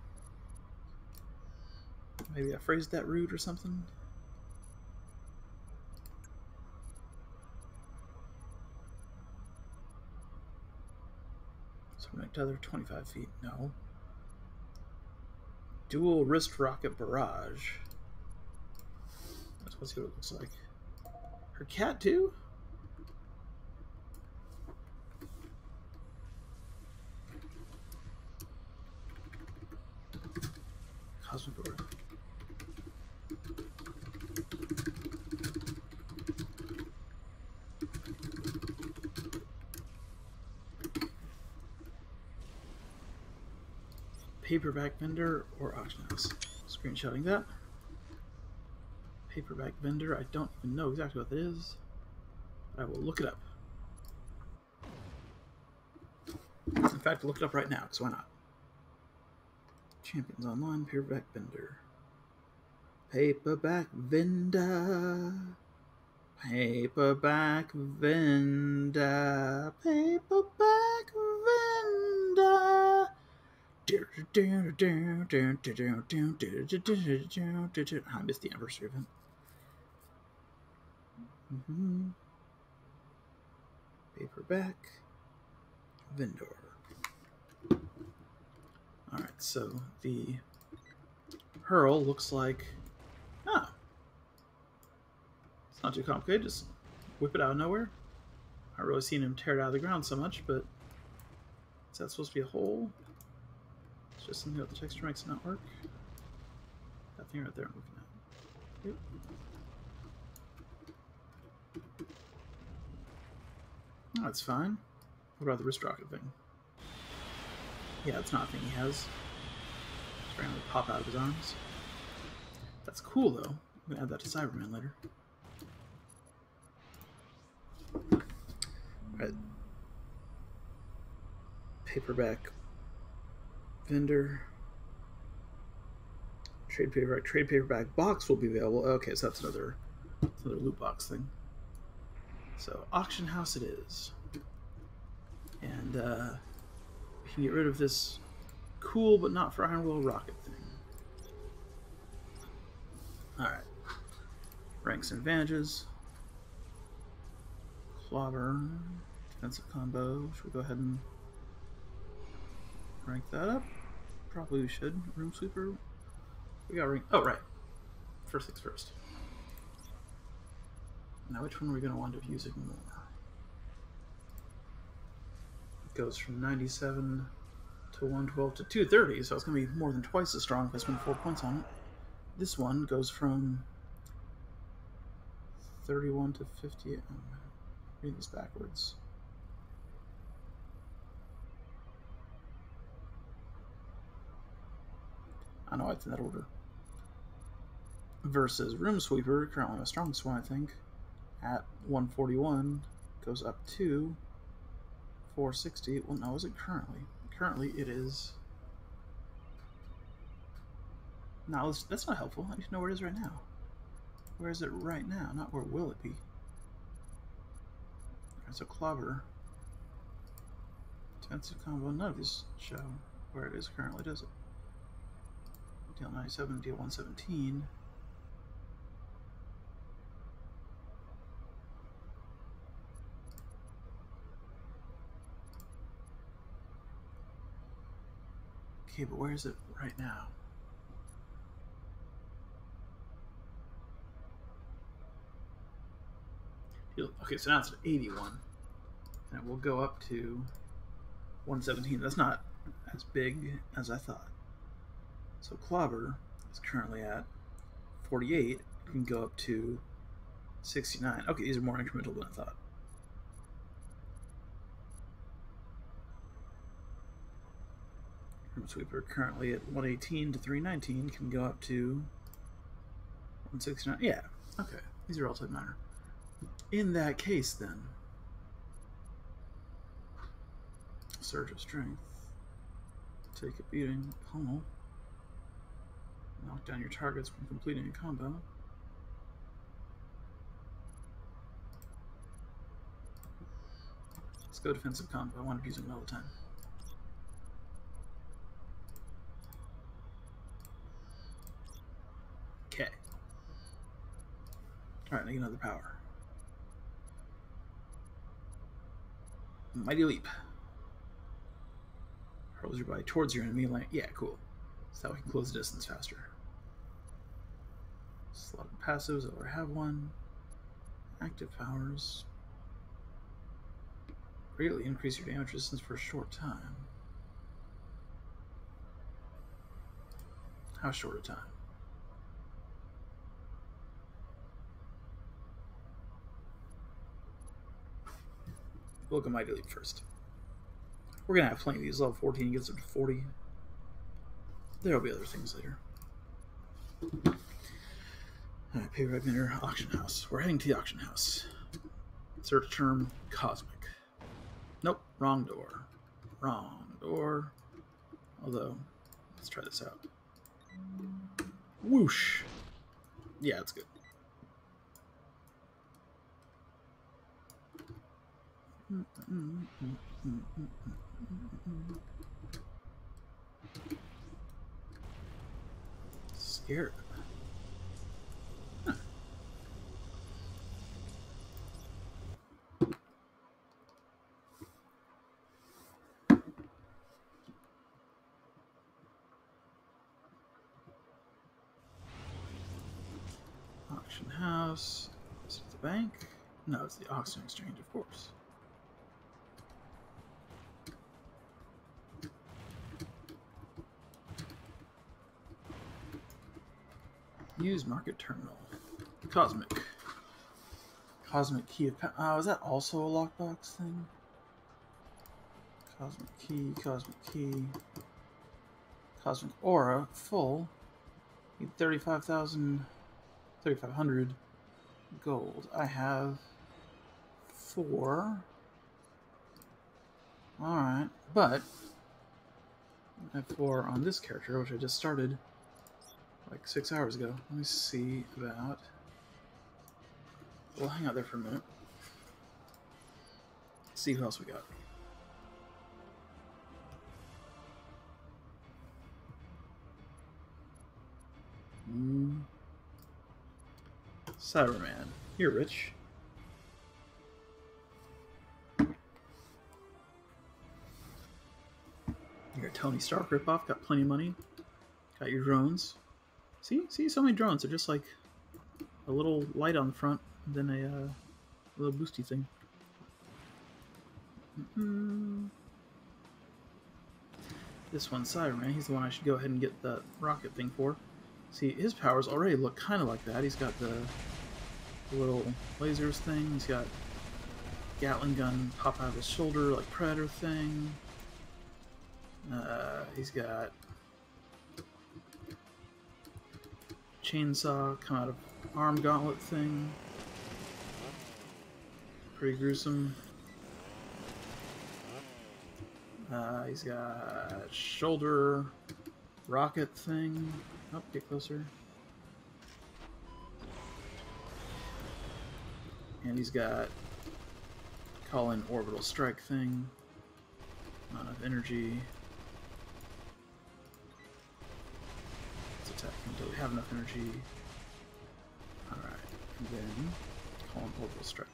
Maybe I phrased that rude or something. Other 25 feet. No. Dual wrist rocket barrage. Let's see what it looks like. Her cat too? Cosmic Order. Paperback vendor or auction house. Screenshotting that. Paperback vendor. I don't even know exactly what that is. I will look it up. In fact, look it up right now, because why not? Champions Online Paperback Vendor. Paperback Vendor. Paperback Vendor. Paperback Vendor. I missed the anniversary event. Mm-hmm. Paperback vendor. Alright, so the hurl looks like. Ah! It's not too complicated, just whip it out of nowhere. I haven't really seen him tear it out of the ground so much, but. Is that supposed to be a hole? It's just something about the texture makes it not work. That thing right there I'm looking at. Yep. Oh, that's fine. What about the wrist rocket thing? Yeah, it's not a thing he has. Just randomly pop out of his arms. That's cool though. I'm gonna add that to Cyberman later. Alright. Paperback vendor. Trade paperback, trade paperback box will be available. Okay, so that's another, another loot box thing. So auction house it is, and uh, we can get rid of this cool but not for Iron Will rocket thing. All right, ranks and advantages. Clobber, defensive combo. Should we go ahead and rank that up? Probably we should. Room sweeper. We got ring. Oh right. First things first. Now, which one are we going to wind up using more? It goes from 97 to 112 to 230, so it's going to be more than twice as strong if I spend four points on it. This one goes from 31 to 50. I'm reading this backwards. I know it's in that order. Versus Room Sweeper, currently my strongest one, I think, at 141, goes up to 460. Well, no, is it currently? Currently, it is. No, that's not helpful. I need to know where it is right now. Where is it right now? Not where will it be? Alright, so Clobber. Intensive combo. None of these show where it is currently, does it? Deal 97, deal 117. Okay, but where is it right now? Okay, so now it's an 81. And it will go up to 117. That's not as big as I thought. So Clobber is currently at 48. It can go up to 69. Okay, these are more incremental than I thought. Room Sweeper currently at 118 to 319 can go up to 169. Yeah, okay. These are all type matter. In that case, then, Surge of Strength, take a beating, pummel, knock down your targets when completing a combo. Let's go defensive combo. I want to using it all the time. Okay. Alright, make another power. Mighty Leap. Hurls your body towards your enemy lane. Yeah, cool. So that we can close the distance faster. Slot of passives, already have one. Active powers. Greatly increase your damage resistance for a short time. How short a time? Look at Mighty Leap first. We're gonna have plenty of these. Level 14 gets up to 40. There'll be other things later. Alright, paperback minter, auction house. We're heading to the auction house. Search term cosmic. Nope, wrong door. Wrong door. Although, let's try this out. Whoosh. Yeah, it's good. Scared. Huh. Auction house. Is it the bank? No, it's the auction exchange, of course. Use market terminal. Cosmic. Cosmic key. Oh, is that also a lockbox thing? Cosmic key, cosmic key. Cosmic aura, full. Need 35,000. 3,500 gold. I have four. Alright, but I have four on this character, which I just started. like six hours ago. Let me see about. We'll hang out there for a minute. See who else we got. Mm. Cyberman. You're rich. You're a Tony Stark ripoff. Got plenty of money. Got your drones. See, see, so many drones. They're just like a little light on the front, then a uh, little boosty thing. Mm-mm. This one's Cyberman. He's the one I should go ahead and get the rocket thing for. See, his powers already look kind of like that. He's got the, little lasers thing. He's got Gatling gun pop out of his shoulder like Predator thing. Uh, he's got chainsaw come out of arm gauntlet thing. Pretty gruesome. Uh, he's got shoulder rocket thing. Oh, get closer. And he's got call in orbital strike thing. Not enough energy. Let's attack until we have enough energy. Alright, and then call in orbital strike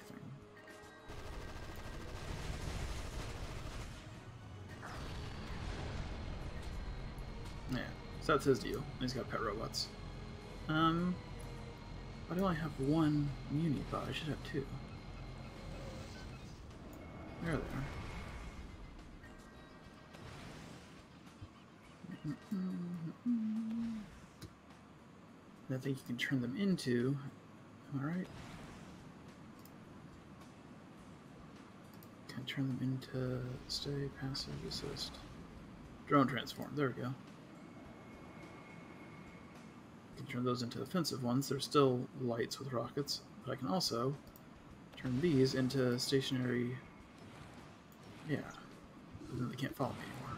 that's his deal. He's got pet robots. Um, I do only have one muni bot. I should have two. There they are. I think you can turn them into. All. I right? Can I turn them into stay, passive, assist? Drone transform. There we go. Turn those into offensive ones. They're still lights with rockets, but I can also turn these into stationary. Yeah, but then they can't follow me anymore.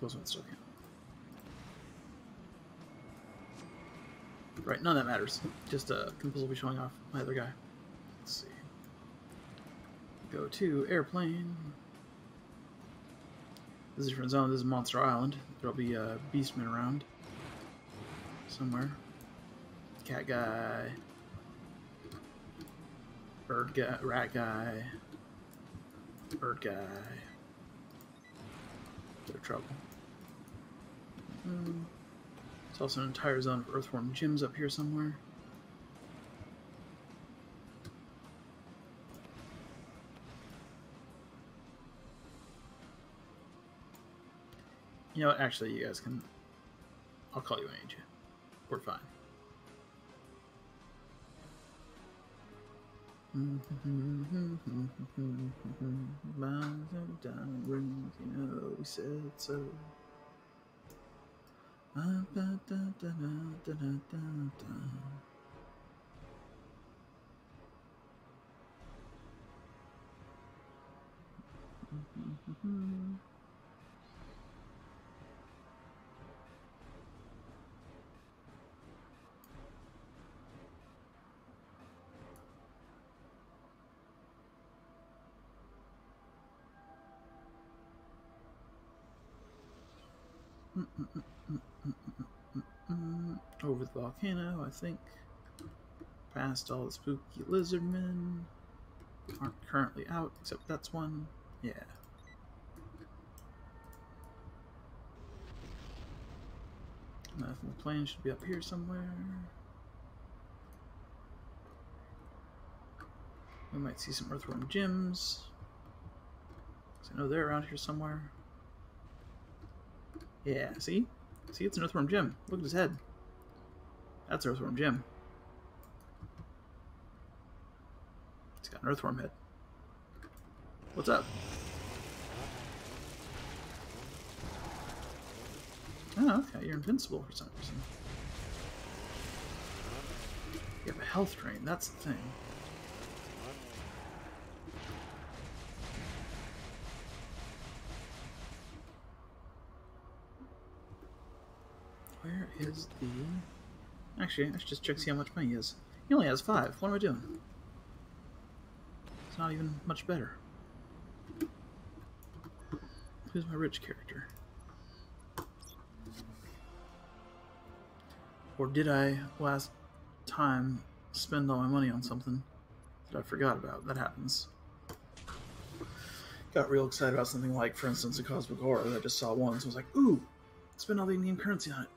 Those ones still can. Right, none of that matters. Just uh, be showing off my other guy. Let's see. Go to airplane. This is a different zone. This is Monster Island. There'll be a Beastman around somewhere. Cat guy. Bird guy. Rat guy. Bird guy. Of trouble. Mm. There's also an entire zone of Earthworm Jims up here somewhere. You know what? Actually, you guys can. I'll call you when I need you. We're fine. Miles of diamond rings, you know we said so. Over the volcano, I think. Past all the spooky lizardmen. Aren't currently out, except that's one. Yeah. Nothing. The plane should be up here somewhere. We might see some Earthworm Jims. I know they're around here somewhere. Yeah, see? See, it's an Earthworm Jim. Look at his head. That's Earthworm Jim. He's got an Earthworm head. What's up? Oh, okay, you're invincible for some reason. You have a health drain, that's the thing. Where is the... Actually, I should just check see how much money he has. He only has five. What am I doing? It's not even much better. Who's my rich character? Or did I last time spend all my money on something that I forgot about? That happens. Got real excited about something like, for instance, a Cosmic Horror that I just saw once. I was like, ooh, spend all the in-game currency on it.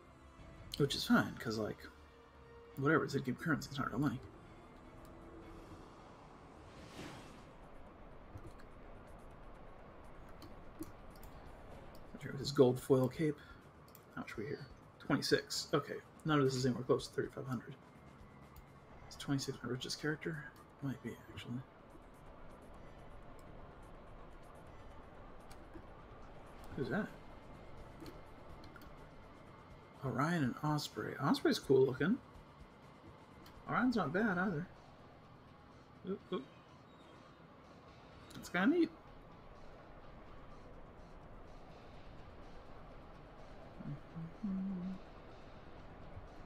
Which is fine, because, like, whatever, it's in-game currency, it's not real money. His gold foil cape. How much are we here? 26. Okay, none of this is anywhere close to 3,500. Is 26 my richest character? Might be, actually. Who's that? Orion and Osprey. Osprey's cool looking. Orion's not bad either. Oop, oop. That's kind of neat.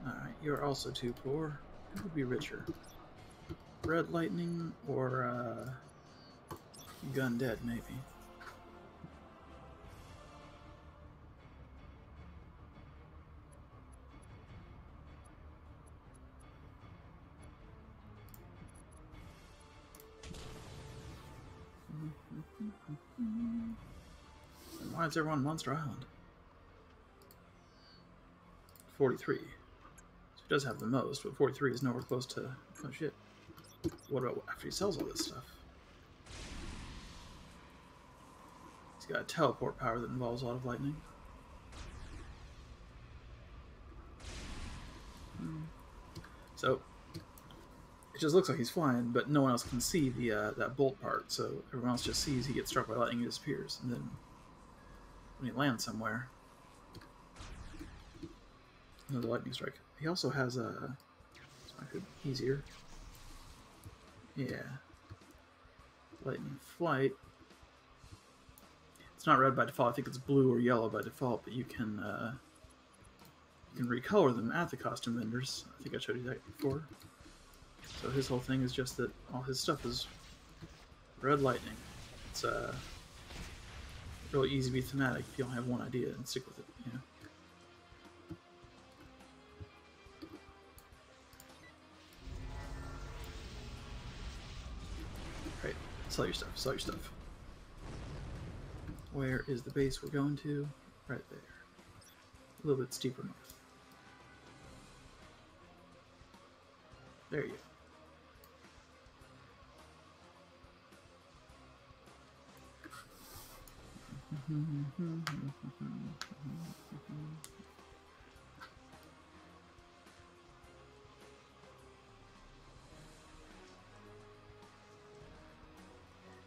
Alright, you're also too poor. Who would be richer? Red Lightning or uh, Gun Dead, maybe. Is everyone on Monster Island? 43. So he does have the most, but 43 is nowhere close to... Oh shit. What about after he sells all this stuff? He's got a teleport power that involves a lot of lightning. Hmm. So, it just looks like he's flying, but no one else can see the uh, that bolt part, so everyone else just sees he gets struck by lightning and disappears. And then he lands somewhere, another lightning strike. He also has a easier. Yeah, lightning flight. It's not red by default. I think it's blue or yellow by default, but you can uh, you can recolor them at the costume vendors. I think I showed you that before. So his whole thing is just that all his stuff is red lightning. It's uh, really easy to be thematic if you don't have one idea and stick with it. You know. Right, sell your stuff. Sell your stuff. Where is the base we're going to? Right there. A little bit steeper north. There you go.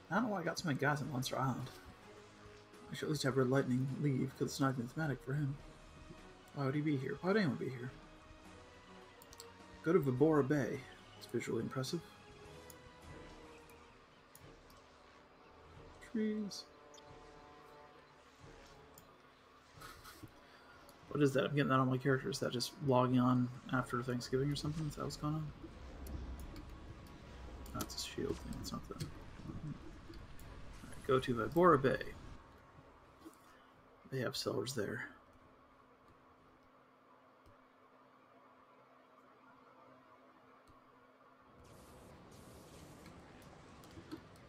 I don't know why I got so many guys on Monster Island. I should at least have Red Lightning leave because it's not even thematic for him. Why would he be here? Why would anyone be here? Go to Vibora Bay. It's visually impressive. Trees. What is that? I'm getting that on my character. Is that just logging on after Thanksgiving or something? Is that what's going on? That's a shield thing. It's not that. Right, go to Vibora Bay. They have sellers there.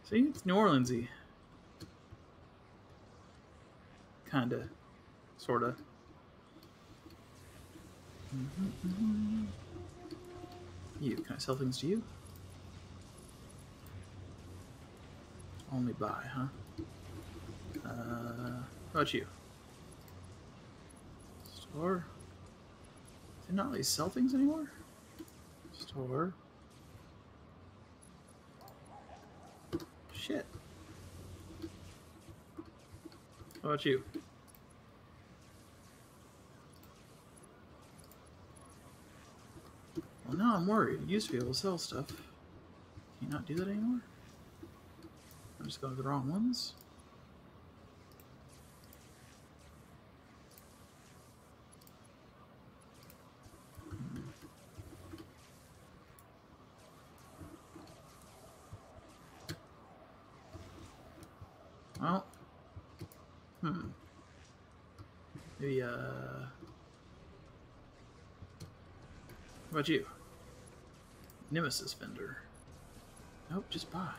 See, it's New Orleansy. Kinda. Sorta. You, can I sell things to you? Only buy, huh? Uh, how about you? Store? Do not really sell things anymore? Store. Shit. How about you? Well, now I'm worried. It used to be able to sell stuff. Can you not do that anymore? I'm just going to the wrong ones. Well, hmm. Maybe, uh... How about you? Nemesis vendor. Nope, just buy.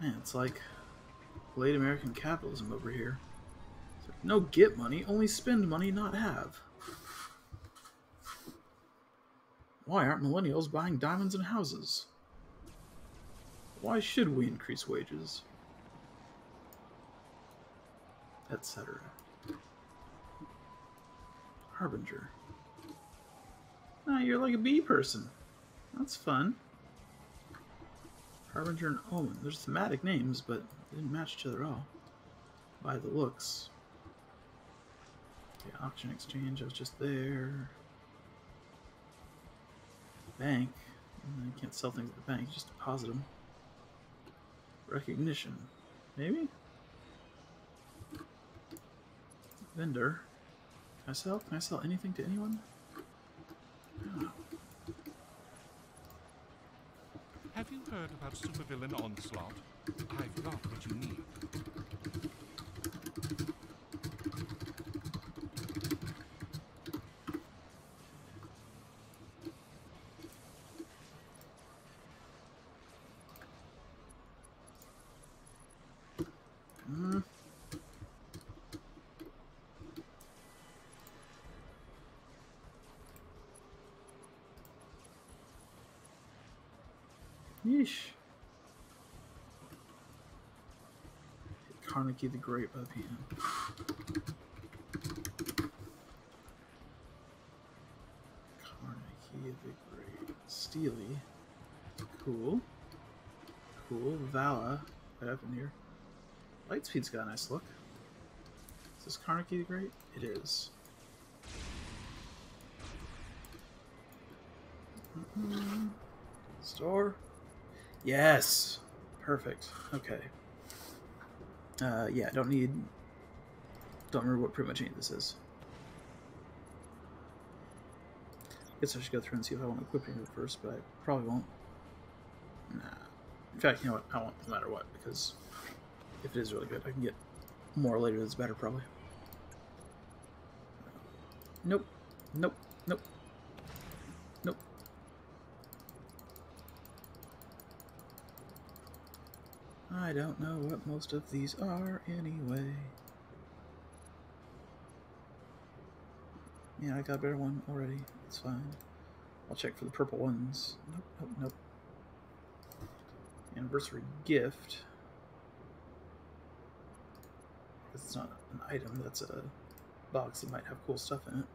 Man, it's like late American capitalism over here. Like, no get money, only spend money, not have. Why aren't millennials buying diamonds and houses? Why should we increase wages? Etc. Harbinger. Ah, you're like a bee person. That's fun. Harbinger and Omen. They're thematic names, but they didn't match each other at all. By the looks. Okay, auction exchange, I was just there. Bank. You can't sell things at the bank, you just deposit them. Recognition. Maybe? Vendor. Can I sell? Can I sell anything to anyone? Have you heard about supervillain Onslaught? I've got what you need. Mm. Yeesh. Carnegie the Great by the PM. Carnegie the Great. Steely. Cool. Cool. Vala. Up in here. Lightspeed's got a nice look. Is this Carnegie the Great? It is. Mhm. Store. Yes. Perfect. Okay. Uh, yeah, I don't need. Don't remember what pretty much any of this is. Guess I should go through and see if I want to equip any of it first, but I probably won't. Nah. In fact, you know what? I won't, no matter what, because if it is really good, I can get more later that's better, probably. Nope. Nope. Nope. I don't know what most of these are anyway. Yeah, I got a better one already. It's fine. I'll check for the purple ones. Nope, nope, nope. Anniversary gift. It's not an item, that's a box that might have cool stuff in it.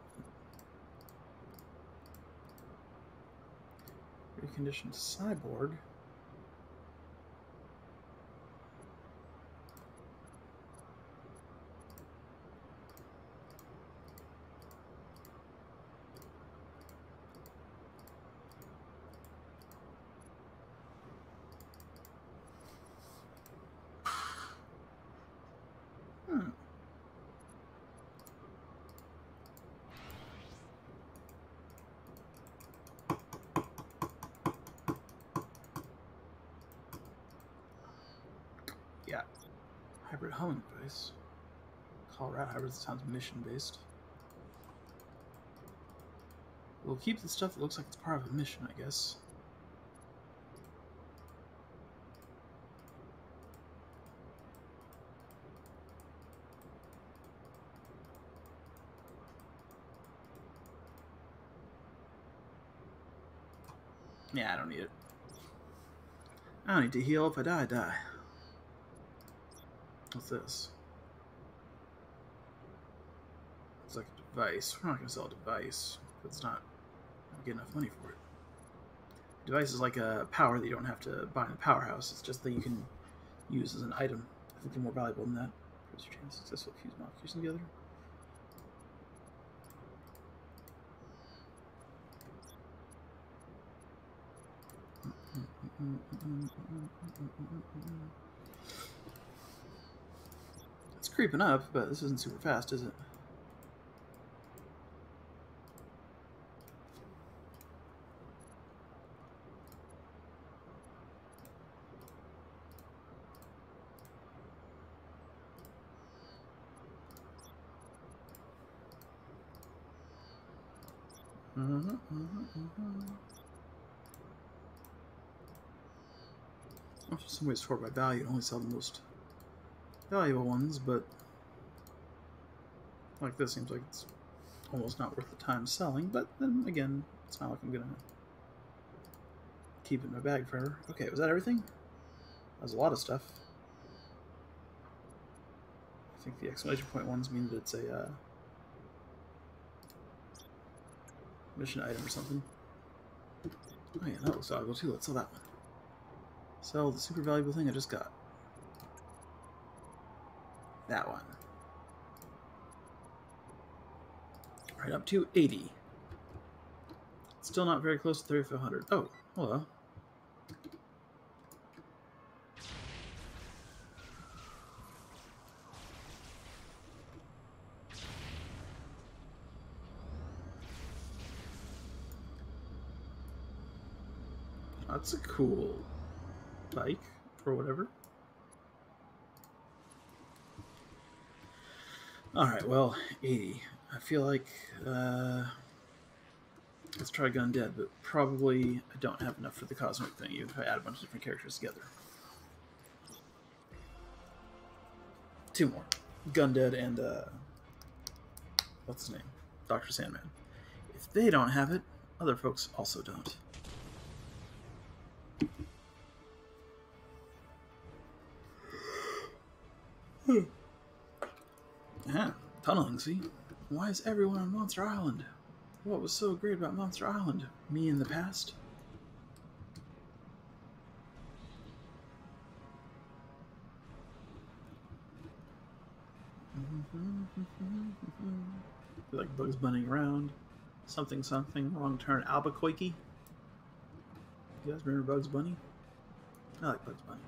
Reconditioned cyborg. Hmm. Yeah. Hybrid homing device. Colorado hybrid sounds mission based. We'll keep the stuff that looks like it's part of a mission, I guess. Yeah, I don't need it. I don't need to heal. If I die, I die. What's this? It's like a device. We're not going to sell a device. It's not I get enough money for it. Device is like a power that you don't have to buy in a powerhouse. It's just that you can use as an item. I think they're more valuable than that. Here's your chance. Successful fuse modification together. It's creeping up, but this isn't super fast, is it? Mm-hmm, mm-hmm, mm-hmm. Well, for some ways sort by value, only sell the most valuable ones, but like this seems like it's almost not worth the time selling. But then again, it's not like I'm gonna keep it in my bag forever. Okay, was that everything? That was a lot of stuff. I think the exclamation point ones mean that it's a uh, mission item or something. Oh yeah, that looks valuable too. Let's sell that one. Sell the super valuable thing I just got. That one. Right up to 80. Still not very close to 3500. Oh, hello. That's a cool bike or whatever. Alright, well, 80. I feel like, uh, let's try Gun Dead, but probably I don't have enough for the cosmic thing if I add a bunch of different characters together. Two more. Gun Dead and, uh, what's his name? Dr. Sandman. If they don't have it, other folks also don't. Yeah, tunneling, see? Why is everyone on Monster Island? What was so great about Monster Island? Me in the past? like Bugs Bunny around. Something, something, wrong turn. Albuquerque? You guys remember Bugs Bunny? I like Bugs Bunny.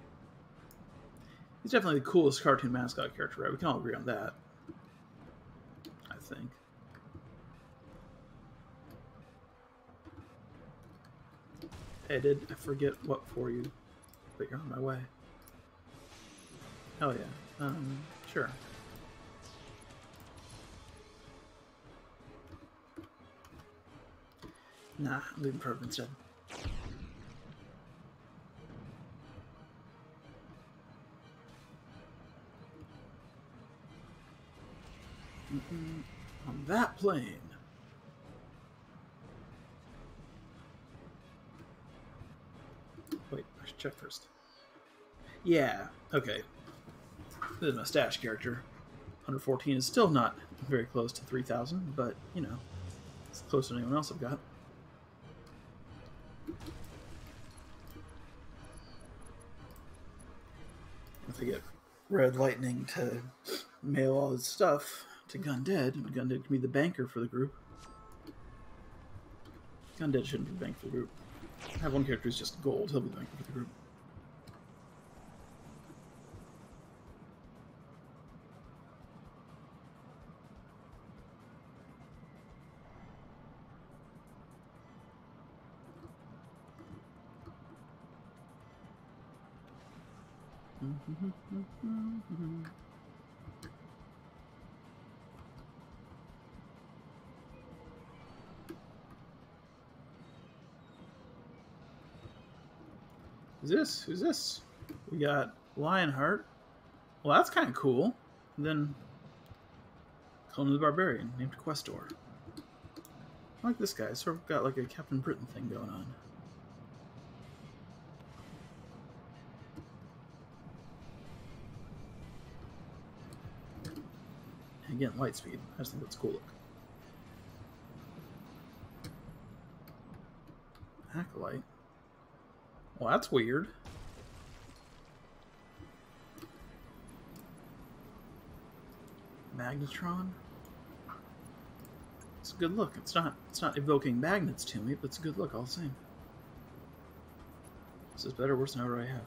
He's definitely the coolest cartoon mascot character, right? We can all agree on that. I think. Hey, did I forget what for you? But you're on my way. Hell yeah. Um, sure. Nah, I'm leaving instead. On that plane. Wait, I should check first. Yeah, okay. This stash character. 114 is still not very close to 3,000, but, you know, it's closer than anyone else I've got. If I get Red Lightning to mail all his stuff to Gundead, Gundead can be the banker for the group. Gundead shouldn't be the banker for the group. I have one character who's just gold, he'll be the banker for the group. This? Who's this? We got Lionheart. Well, that's kind of cool. And then Conan the Barbarian, named Questor. I like this guy. Sort of got like a Captain Britain thing going on. Again, light speed. I just think that's cool look. Acolyte. Well, that's weird. Magnetron. It's a good look. It's not. It's not evoking magnets to me, but it's a good look all the same. This is better or worse than I have?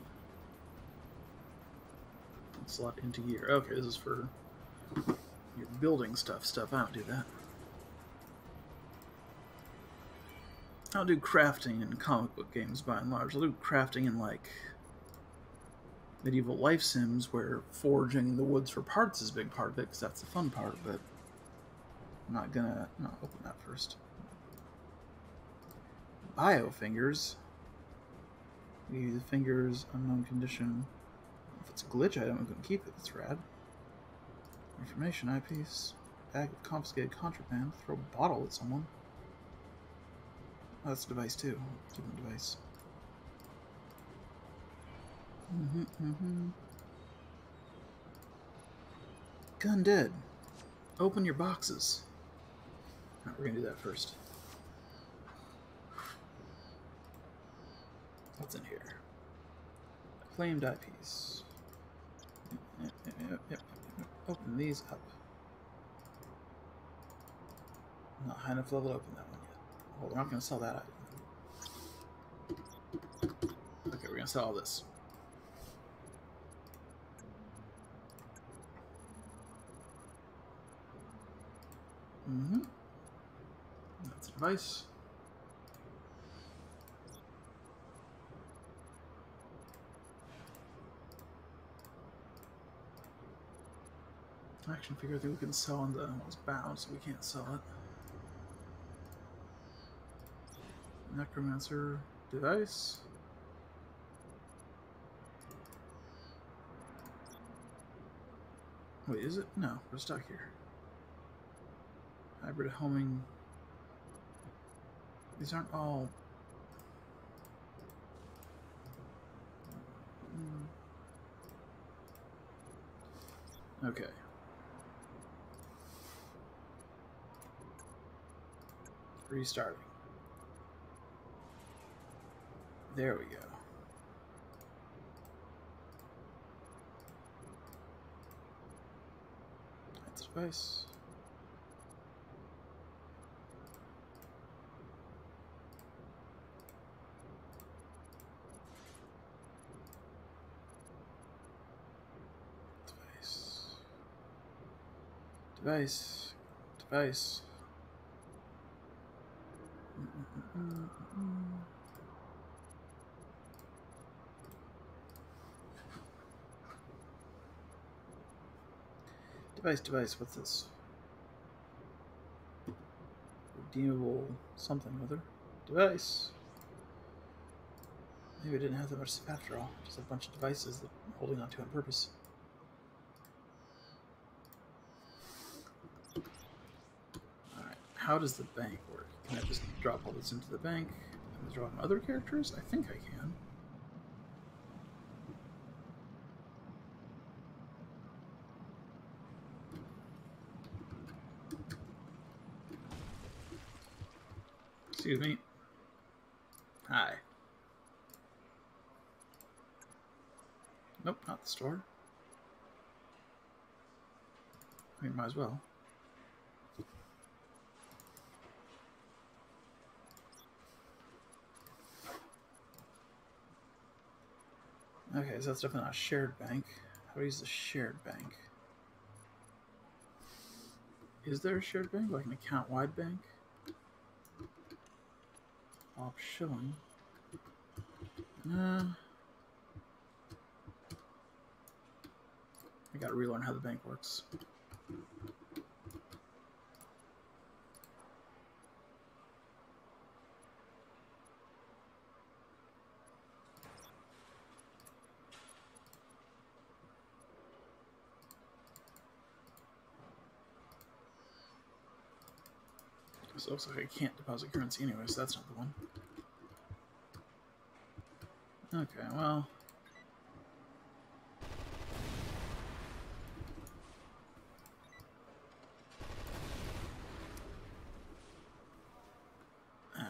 Slot into gear. Okay, this is for your building stuff. Stuff. I don't do that. I don't do crafting in comic book games by and large. I'll do crafting in like medieval life sims where foraging in the woods for parts is a big part of it because that's the fun part. But I'm not gonna not open that first. bio fingers. Use the fingers, unknown condition. If it's a glitch item, I'm gonna keep it. That's rad. Information eyepiece. Bag of confiscated contraband. Throw a bottle at someone. Oh, that's a device too. Them device. Mm-hmm, mm-hmm. Gun dead. Open your boxes. Alright, we're gonna do that first. What's in here? Yep, yep, yep, yep. Open these up. Not high enough level to open that one we're not gonna sell that. Okay, we're gonna sell all this. Mm-hmm. That's a device. Action figure I think we can sell on the was bound, so we can't sell it. Necromancer device. Wait, is it? No, we're stuck here. Hybrid homing. These aren't all. Okay. Restarting. There we go. That's device. Device. Device. Device. Device, device, what's this? Redeemable something other. Device. Maybe I didn't have that much stuff after all. Just a bunch of devices that I'm holding onto on purpose. Alright, how does the bank work? Can I just drop all this into the bank and draw other characters? I think I can. Excuse me. Hi. Nope, not the store. Mean, might as well. Okay, so that's definitely not a shared bank. How do I use the shared bank? Is there a shared bank, like an account-wide bank? Op showing. Nah. I gotta relearn how the bank works. Looks like I can't deposit currency anyway, so that's not the one. Okay, well. I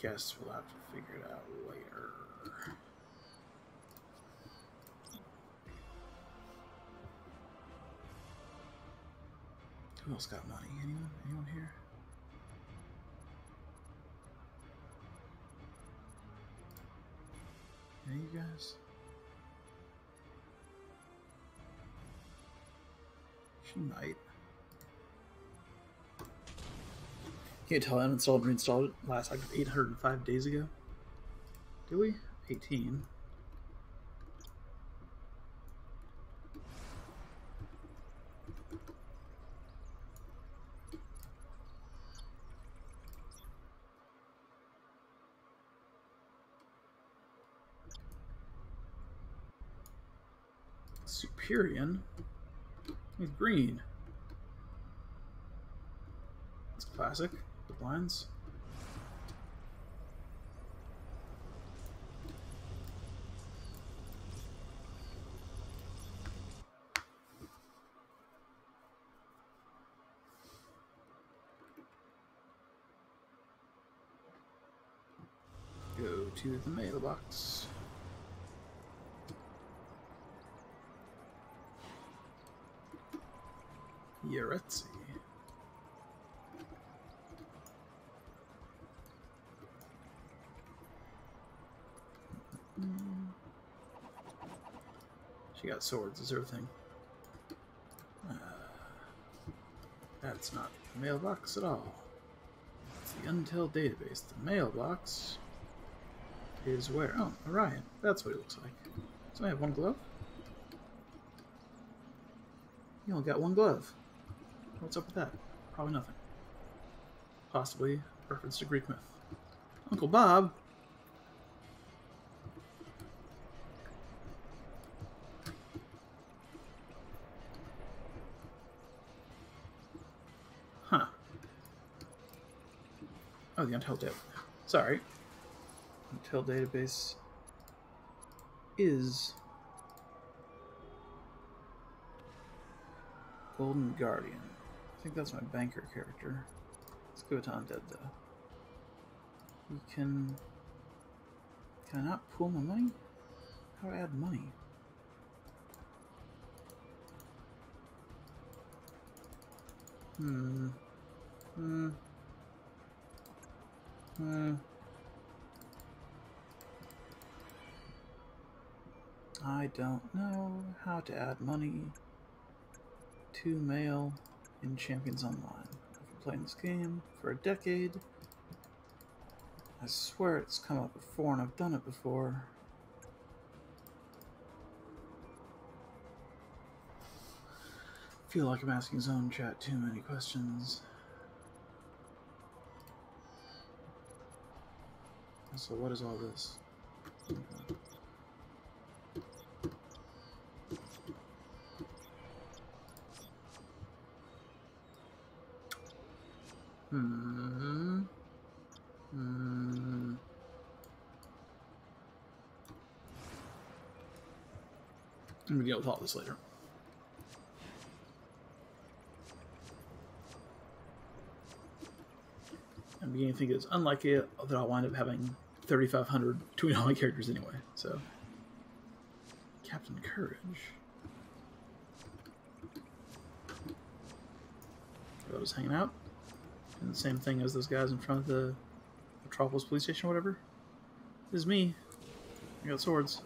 guess we'll have to figure it out later. Who else got money? Anyone? Anyone here? You guys? She might. Can't tell I uninstalled and reinstalled it last like 805 days ago. Do we? 18. Superior. He's green. It's classic. The blinds. Go to the mailbox. Yaretsi. She got swords, is everything. Uh, that's not the mailbox at all. It's the Until database. The mailbox is where? Oh, Orion. That's what it looks like. So I have one glove? You only got one glove. What's up with that? Probably nothing. Possibly reference to Greek myth. Uncle Bob? Huh. Oh, the Until database. Sorry. Until database is Golden Guardian. I think that's my banker character. Let's go to Undead though. We can. Can I not pool my money? How do I add money? Hmm. Hmm. Hmm. I don't know how to add money to mail in Champions Online. I've been playing this game for a decade. I swear it's come up before and I've done it before. feel like I'm asking Zone Chat too many questions. So what is all this? All this later. I'm beginning to think it's unlikely that I'll wind up having 3,500 between all my characters anyway. So, Captain Courage. I was hanging out. And the same thing as those guys in front of the Metropolis police station or whatever. This is me. I got swords.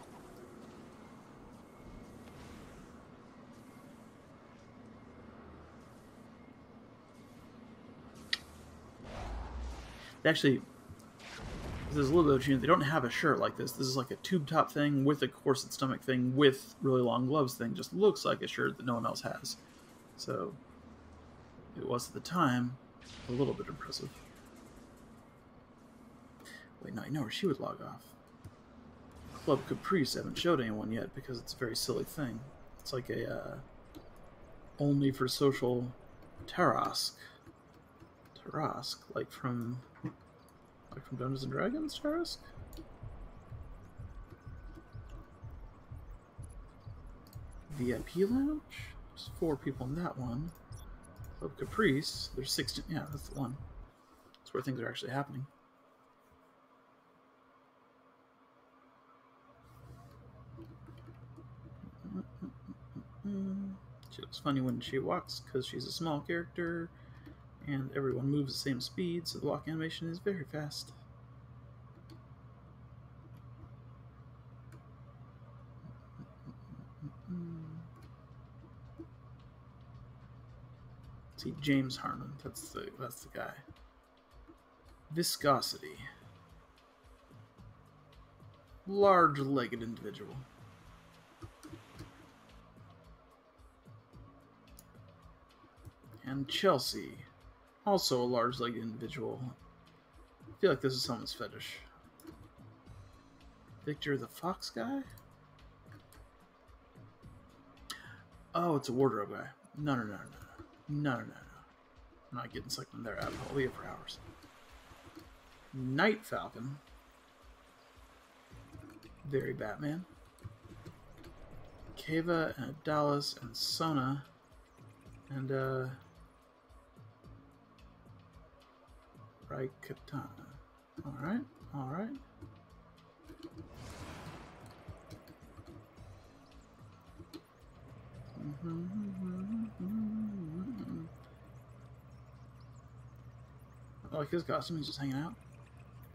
They actually, there's a little bit of change. They don't have a shirt like this. This is like a tube top thing with a corset stomach thing with really long gloves thing. Just looks like a shirt that no one else has. So, it was at the time a little bit impressive. Wait, no, I know where she would log off. Club Caprice I haven't showed anyone yet because it's a very silly thing. It's like a uh, only for social Tarrasque. Tarrasque, like from like from Dungeons and Dragons, Tarrasque. VIP lounge. There's four people in that one. Club Caprice. There's 16. Yeah, that's the one. That's where things are actually happening. She looks funny when she walks because she's a small character and everyone moves the same speed, so the walk animation is very fast. See James Harmon. That's the that's the guy. Viscosity. Large-legged individual. And Chelsea, also a large-legged individual. I feel like this is someone's fetish. Victor the Fox guy? Oh, it's a wardrobe guy. No, no, no, no, no, no, no, no. I'm not getting sucked in there. I'll it for hours. Night Falcon. Very Batman. Keva and Dallas and Sona and uh Raikatana. Alright, alright. I like oh, his costume, he's just hanging out.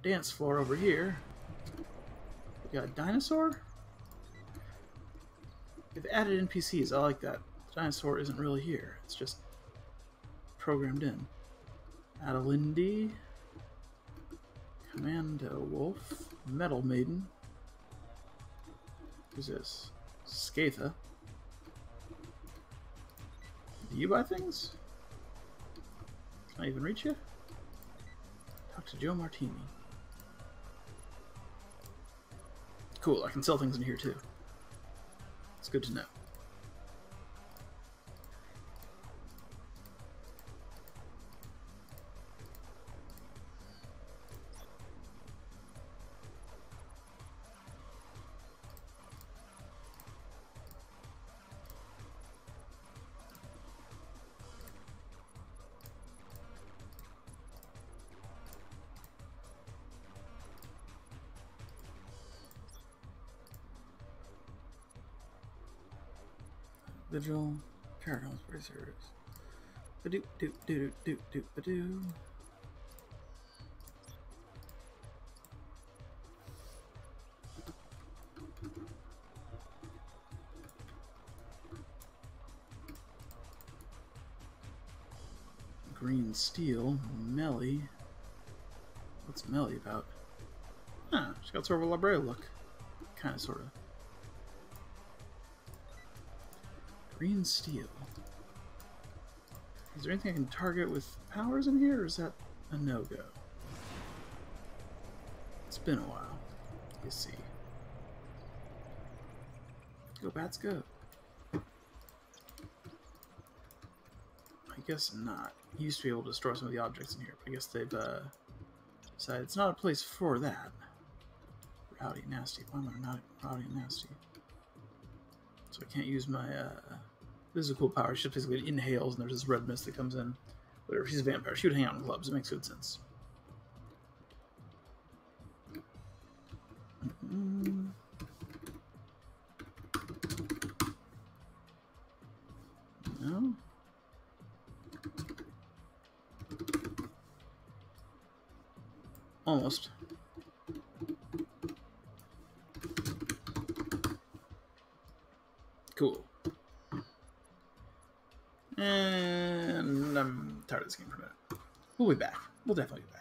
Dance floor over here. We got a dinosaur? They've added NPCs, I like that. The dinosaur isn't really here, it's just programmed in. Adelindi, Commando Wolf, Metal Maiden. Who's this? Skatha. Do you buy things? Can I even reach you? Talk to Joe Martini. Cool, I can sell things in here too. It's good to know. Vigil, Paragon's Bracers. Ba-doop, doop, doop, doop, doop, ba-doo. Green Steel, Melly. What's Melly about? Huh, she's got sort of a library look. Kinda, sorta. Green steel. Is there anything I can target with powers in here, or is that a no-go? It's been a while. You see. Go bats, go. I guess not. You used to be able to destroy some of the objects in here, but I guess they've uh, decided it's not a place for that. Rowdy, nasty. Why am I not rowdy and nasty? So I can't use my uh, physical power. She just basically inhales, and there's this red mist that comes in. Whatever, she's a vampire. She would hang out in clubs. It makes good sense. No. Almost. We'll be back. We'll definitely.